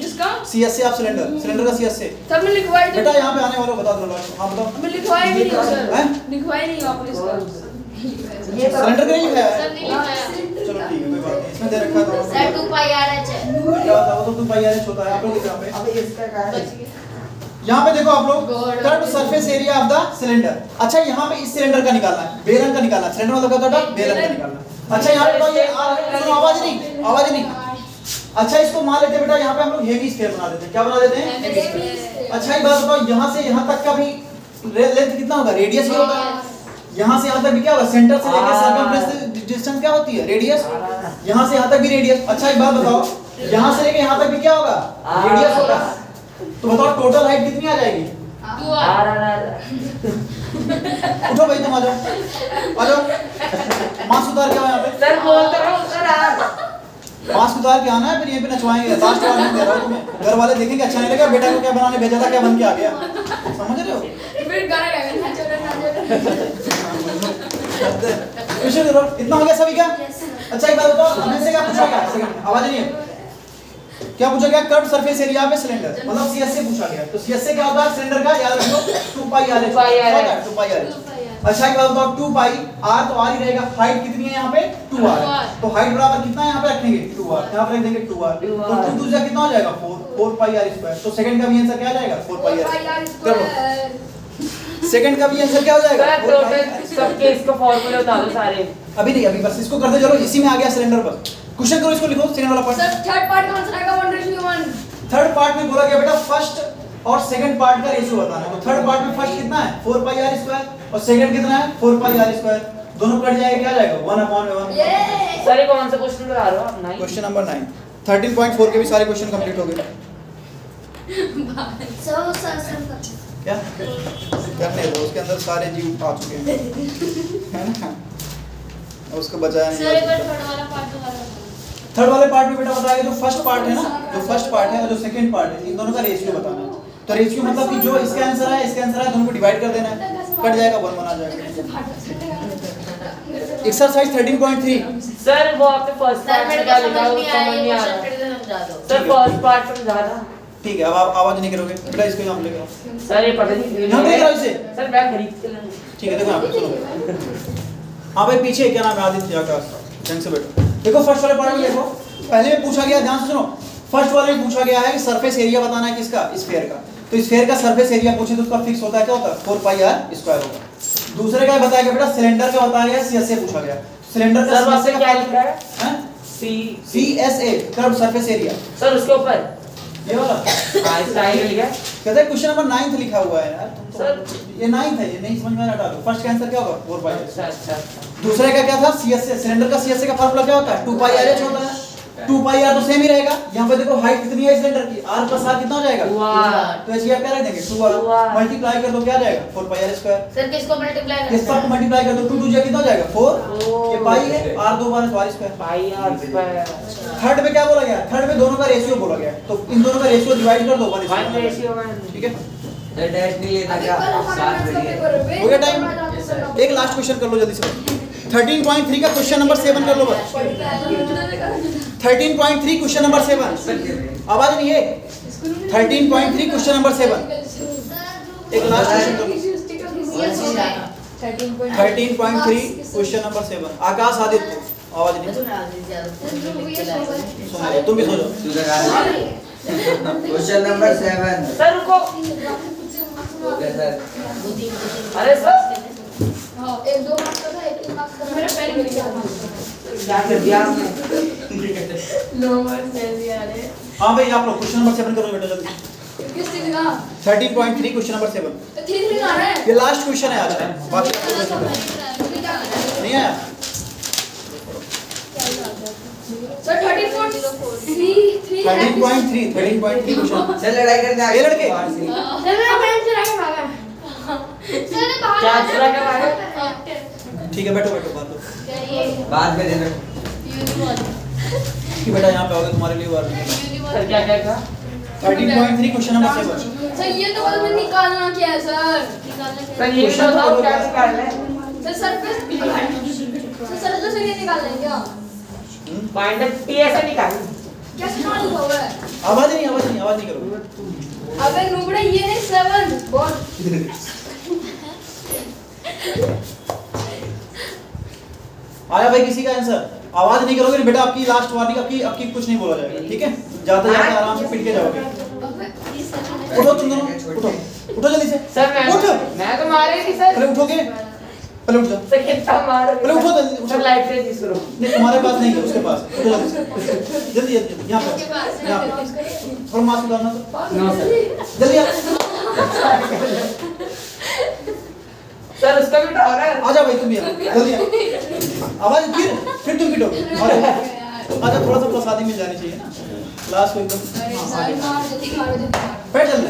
जिसका? सीएस से आप सिलेंडर सिलेंडर का सीएस से सब में लिखवाई बेटा यहाँ पे आने वालों को बता दो हाँ बताओ। हमें लिखवाई भी नहीं हो सर। हैं? लिखवाई नहीं आपने इसका। सिलेंडर का नहीं लिखा सर है। नहीं लिखाया चलो ठीक है कोई बात नहीं। इसमें दे रखा था। सर तो टू पाई आर एच है क्या होता है वो तो तुम पाई आर एच होता है। आप लोग यहाँ पे अबे इसका क्या है? यहाँ पे देखो आप लोग. Curve surface area of the cylinder अच्छा यहाँ पे इस सिलेंडर का निकालना है। बेलन का निकालना सिलेंडर मतलब क्या होता है बेलन का निकालना है। अच्छा यहाँ पे तो ये आ- सुनो आवाज़ नहीं आवाज़ नहीं। अच्छा इसको मान लेते बेटा यहाँ पे हम लोग हेवी स्फीयर बना देते हैं। क्या बना देते हैं? अच्छा एक बात बताओ यहाँ से यहाँ तक का भी लेंथ कितना होगा? रेडियस क्या होता है? यहाँ से यहाँ तक भी क्या होगा? सेंटर से लेकर सर्कमफ्रेंस डिस्टेंस क्या होती है? रेडियस यहाँ से यहाँ तक भी रेडियस अच्छा एक बात बताओ यहाँ से लेकर यहाँ तक भी क्या होगा? रेडियस होगा। तो बताओ टोटल हाइट कितनी आ जाएगी? रहा रहा [laughs] उठो भाई तुम आ जाओ। आ जाओ। मास्क उतार के आओ यहाँ पे। सर बोल तो रहा हूँ सर यार मास्क उतार के आना है फिर यहीं पे नचवाएँगे। लास्ट वार्निंग दे रहा हूँ तुम्हें। घर वाले देखेंगे अच्छा नहीं लगा बेटा को क्या बनाने भेजा था क्या बन के आ गया। समझ रहे हो? फिर गाना गाएँगे ना चलो ना चलो। इतना हो गया सभी का? अच्छा एक बात बताओ। हमें से क्या पूछा सेकंड आवाज़ नहीं है? क्या पूछा गया? कर्व सरफेस एरिया पे सिलेंडर मतलब सीएस से पूछा गया। तो सीएस से क्या होता है? सिलेंडर का याद रखो। 2 पाई आर 2 pi r है। 2 पाई आर अच्छा एक बात बताओ 2 पाई आर तो आर ही रहेगा। हाइट कितनी है यहाँ पे? 2 आर 2r तो हाइट बराबर कितना यहाँ पे रखेंगे? 2 आर यहाँ पे रख देंगे 2 आर 2r तो 2 दूसरा कितना हो जाएगा? 4 4 पाई आर स्क्वायर तो सेकंड का भी आंसर क्या आ जाएगा? 4 पाई आर चलो। सेकंड का भी आंसर क्या हो जाएगा? सर 4 pi टोटल सबके इसको फॉर्मूले बता दो सारे। अभी नहीं अभी बस इसको करते चलो। इसी में आ गया सिलेंडर पर। क्वेश्चन करो इसको लिखो सेकंड वाला पार्ट सर थर्ड पार्ट का आंसर आएगा? 1 रेशियो 1 थर्ड पार्ट में बोला गया बेटा फ़र्स्ट और सेकंड पार्ट का रेशियो बताना है। तो थर्ड पार्ट में फ़र्स्ट कितना है? 4 पाई आर स्क्वायर और सेकंड कितना है? 4 पाई आर स्क्वायर दोनों कट जाएगा क्या जाएगा? 1 अपॉन 1 ये सर कौन सा क्वेश्चन बता रहे हो आप? नहीं क्वेश्चन नंबर 9 13.4 के भी सारे क्वेश्चन कंप्लीट हो गए। क्या? करने दो उसके अंदर सारे जीव आ चुके हैं। [laughs] है ना? उसको बचाया सर एक बार नहीं थर्ड वाला पार्ट दोबारा थर्ड वाले पार्ट में बेटा बताया जो फ़र्स्ट पार्ट है ना जो फ़र्स्ट पार्ट है और जो सेकंड पार्ट है इन दोनों का रेशियो बताना है। तो रेशियो मतलब कि जो इसका आंसर है इसका आंसर है दोनों को डिवाइड कर देना है। कट जाएगा वन वन आ जाएगा। एक्सरसाइज 13.3 सर वो आपने फ़र्स्ट पार्ट को क्या लिखा समझ है वो नहीं समझ नहीं आ रहा। दो। सर फ़र्स्ट पार्ट समझा था ठीक है अब आप आवाज़ नहीं करोगे। बेटा इसको यहाँ पे लेकर आओ सर ये पता नहीं यहाँ पे लेकर आओ इसे। सर मैं खरीद के लाऊं ठीक है देखो यहाँ पे सुनो। हाँ भाई पीछे क्या नाम है? आदित्य आकाश। ढंग से बैठो। देखो फ़र्स्ट वाले पार्ट में देखो। पहले में पूछा गया ध्यान से सुनो। फ़र्स्ट वाले में पूछा गया है कि सरफेस एरिया बताना है किसका? स्फेयर का। तो स्फेयर का सरफेस एरिया पूछे तो उसका फिक्स होता है क्या होता है? फोर पाई आर स्क्वायर होगा। दूसरे का बताया गया बेटा सिलेंडर का बताया गया सीएसए पूछा गया। सिलेंडर का सर वहाँ पे क्या लिखा है? है? C C S A curve surface area sir उसके ऊपर। हाँ। कहते क्वेश्चन नंबर नाइन्थ लिखा हुआ है यार। तुम तो सर। ये नाइन्थ है ये नहीं समझ में आ रहा फ़र्स्ट का आंसर क्या होगा? फोर पाई अच्छा अच्छा अच्छा। दूसरे का क्या था? सीएसए सिलेंडर का सीएसए का फॉर्मूला क्या होता है? टू पाई आर एच होता है 2 पाई आर तो सेम ही रहेगा। यहाँ पे देखो हाइट कितनी है सिलेंडर की। आर प्लस आर कितना हो जाएगा? तो एच क्या रख देंगे 2 आर मल्टीप्लाई कर दो क्या जाएगा? 4 पाई आर स्क्वायर सर किसको मल्टीप्लाई इस सब मल्टीप्लाई कर दो? 2 2 जा कितना हो जाएगा? 4 ये पाई है आर दो बार R square pi R square third में क्या बोला गया? थर्ड में दोनों का रेशियो बोला गया। तो इन दोनों का रेशियो डिवाइड कर दो 1 वन रेशियो ठीक है? डैश नहीं लेना क्या? पेपर है हो गया टाइम एक लास्ट क्वेश्चन कर लो जल्दी से। 13.3 का क्वेश्चन नंबर 7 कर लो बस। 13.3 क्वेश्चन नंबर 7 आवाज़ नहीं है? 13.3 क्वेश्चन नंबर 7 एक last question thirteen point three question number seven Aakash Aditya. आवाज़ नहीं तुम भी सो जाओ क्वेश्चन नंबर सेवन सर रुको। हो अरे सर। हाँ एक दो मार्क्स का था एक मार्क्स का था। मेरा पहले मिल गया। क्या कर दिया आपने नो मार्क्स ऐसे आ रहे हाँ भाई आप लोग क्वेश्चन नंबर सेवन करो बेटा जल्दी. किस चीज़ का? Thirteen point three question number seven तो थ्री थ्री आ रहा है? ये लास्ट क्वेश्चन है आज का. बाकी नहीं आया sir thirteen point three three thirteen point three thirteen point three question चल लड़ाई करने आ ये लड़के। सर मेरा पेन चुरा के भागा। सर क्या चुरा के भागे? ठीक है बैठो बैठो बात करो। बाद में दे कि बेटा यहाँ पे आओगे तुम्हारे लिए बात सर क्या क्या कहा thirteen point three question number seven sir ये तो मतलब निकालना क्या है सर? निकालना सर ये Question बताओ तो क्या बोलो। निकाल रहे हैं? सर सर पे सर सर तो सर ये निकाल लेंगे क्या? पॉइंट पीएसए निकाल। क्या निकाल लिखा हुआ है? आवाज़ नहीं आवाज़ नहीं आवाज़ नहीं करो। अबे नुबड़े ये नहीं सेवन बहुत आया भाई किसी का आंसर आवाज़ नहीं करोगे बेटा आपकी लास्ट वार्निंग आपकी आपकी कुछ नहीं बोला जाएगा ठीक है? जाते जाते आराम से पिट के जाओगे। उठो तुम दोनों उठो उठो जल्दी से। सर मैं उठ। मैं तो मारे नहीं सर पहले उठोगे? पहले उठ जाओ सर कितना मार पहले उठो जल्दी उठो। लाइट से जिस करो नहीं तुम्हारे पास नहीं है उसके पास। उठो जल्दी जल्दी जल्दी यहाँ पे यहाँ पे थोड़ा मास्क उतारना तो। नो सर जल्दी आ। सर उसका भी डर है। आ जाओ भाई तुम भी यहाँ [laughs] जल्दी आवाज़ फिर फिर तुम और अच्छा [laughs] थोड़ा सा प्रसादी मिल जानी चाहिए ना। क्लास को एकदम। हाँ, बैठ जल्दी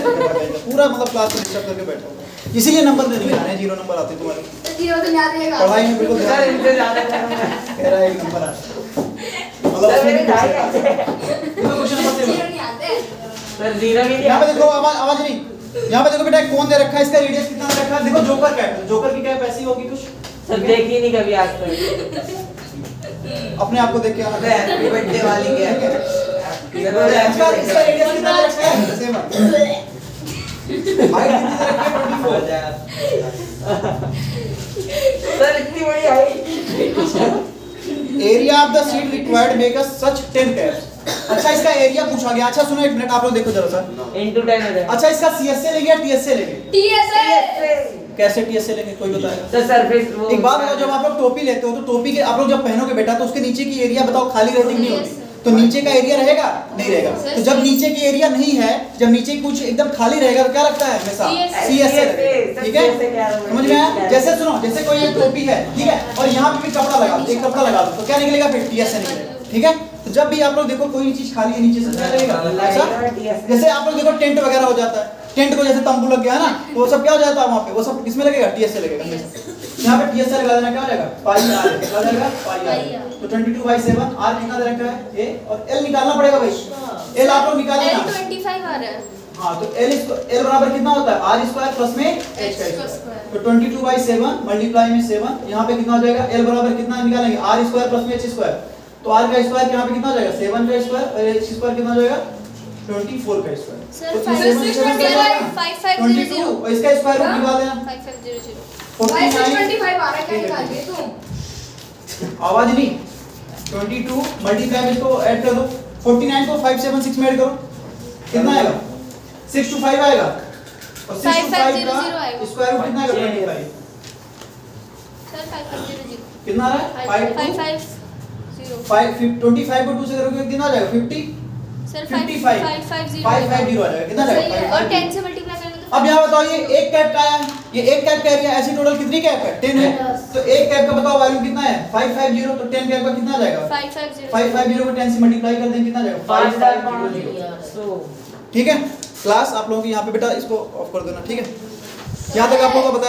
पूरा मतलब क्लास को डिस्टर्ब करके बैठा। हुआ है। इसीलिए नंबर नहीं आने ज़ीरो नंबर आते तुम्हारे। तो ज़ीरो तो याद रहेगा। पढ़ाई में बिल्कुल कह रहा है एक नंबर आता मतलब आते हैं। देखो क्वेश्चन ज़ीरो नहीं आते। सर ज़ीरो भी नहीं यहाँ पे आते। देखो आवाज़ आवाज़ नहीं। यहाँ पे देखो बेटा एक कोन दे रखा है इसका रेडियस कितना रखा है? देखो जोकर कैप जोकर की कैप ऐसी होगी कुछ? सर देखी नहीं कभी आज तक। अपने आप को देख के आना। अबे हैप्पी बर्थडे वाली क्या है? इसका इसका रेडियस कितना रखा है? सेम हाइट कितनी दे रखी है 24 सर इतनी बड़ी आई area of the sheet required make us such 10 caps अच्छा इसका एरिया पूछा गया। अच्छा सुनो एक मिनट आप लोग देखो जरा सा। इनटू 10 हो जाएगा अच्छा इसका सीएसए लेंगे या टीएसए लेंगे? टीएसए कैसे टीएसए लेंगे? कोई बताएगा। सर सरफेस वो एक बात बताओ जब आप लोग टोपी लेते हो तो टोपी के आप लोग जब पहनोगे बेटा तो उसके नीचे की एरिया बताओ खाली रहती नहीं होती। तो नीचे का एरिया रहेगा? नहीं रहेगा। तो जब नीचे की एरिया नहीं है जब नीचे कुछ एकदम खाली रहेगा तो क्या लगता है हमेशा? सीएसए लगेगा ठीक है? समझ में आया? जैसे सुनो जैसे कोई एक टोपी है ठीक है? और यहाँ पे भी कपड़ा लगा एक कपड़ा लगा दो तो क्या निकलेगा फिर? टीएसए निकलेगा। ठीक है? जब भी आप लोग देखो कोई चीज़ खाली है नीचे से तो क्या लगेगा जैसे आप लोग देखो टेंट वगैरह हो जाता है टेंट को जैसे तंबू लग गया है ना तो वो सब क्या हो जाता है वहाँ पे? वो सब किसमें लगेगा? टीएसए लगेगा यहाँ पे टीएसए लगा देना क्या हो जाएगा? पाई आर क्या हो जाएगा? पाई आर तो 22 बाई 7 आर कितना दे रखा है ए और एल निकालना पड़ेगा भाई। एल आप लोग निकालिए ना। आ रहा है। हाँ तो एल एल बराबर कितना होता है? आर स्क्वायर प्लस में एच का स्क्वायर तो 22 बाई 7 मल्टीप्लाई में 7 यहाँ पे कितना हो जाएगा? एल बराबर कितना निकालेंगे? आर स्क्वायर प्लस में एच स्क्वायर तो आर का स्क्वायर यहाँ पे कितना जाएगा? 7 का स्क्वायर और एच स्क्वायर कितना हो जाएगा? 24 का square Sir, five- 7 six seven twenty क्या five, होगा? five five zero 22 zero. और इसका स्क्वायर रूट हाँ? निकाल देना फाइव फाइव ज़ीरो ज़ीरो भाई 49 625 आ रहा है क्या निकालिए तुम। आवाज़ नहीं। 22 मल्टीप्लाई में इसको ऐड कर दो। 49 को 576 में ऐड करो। कितना आएगा? 6 टू 5 आएगा। और 6 टू 5 5500 का स्क्वायर रूट कितना आएगा? 25 सर फाइव फाइव कितना आ रहा है? 5 फाइव टू फाइव ज़ीरो 5 25 को 2 से करोगे कितना आ जाएगा? 50 sir five 55 five five zero 550 आ जाएगा। कितना आ जाएगा? और 550 टेन से मल्टीप्लाई करेंगे तो अब यहाँ बताओ ये एक कैप का है? ये एक कैप का एरिया ऐसी टोटल कितनी कैप है? 10 है। तो एक कैप का बताओ वैल्यू कितना है? 550 तो 10 कैप का कितना आ जाएगा? फाइव फाइव ज़ीरो 550 को 10 से मल्टीप्लाई कर दें कितना आ जाएगा? हज़ार 5500 सो ठीक है? क्लास आप लोगों की यहाँ पे बेटा इसको ऑफ़ कर देना ठीक है? यहाँ तक आप लोगों को बताया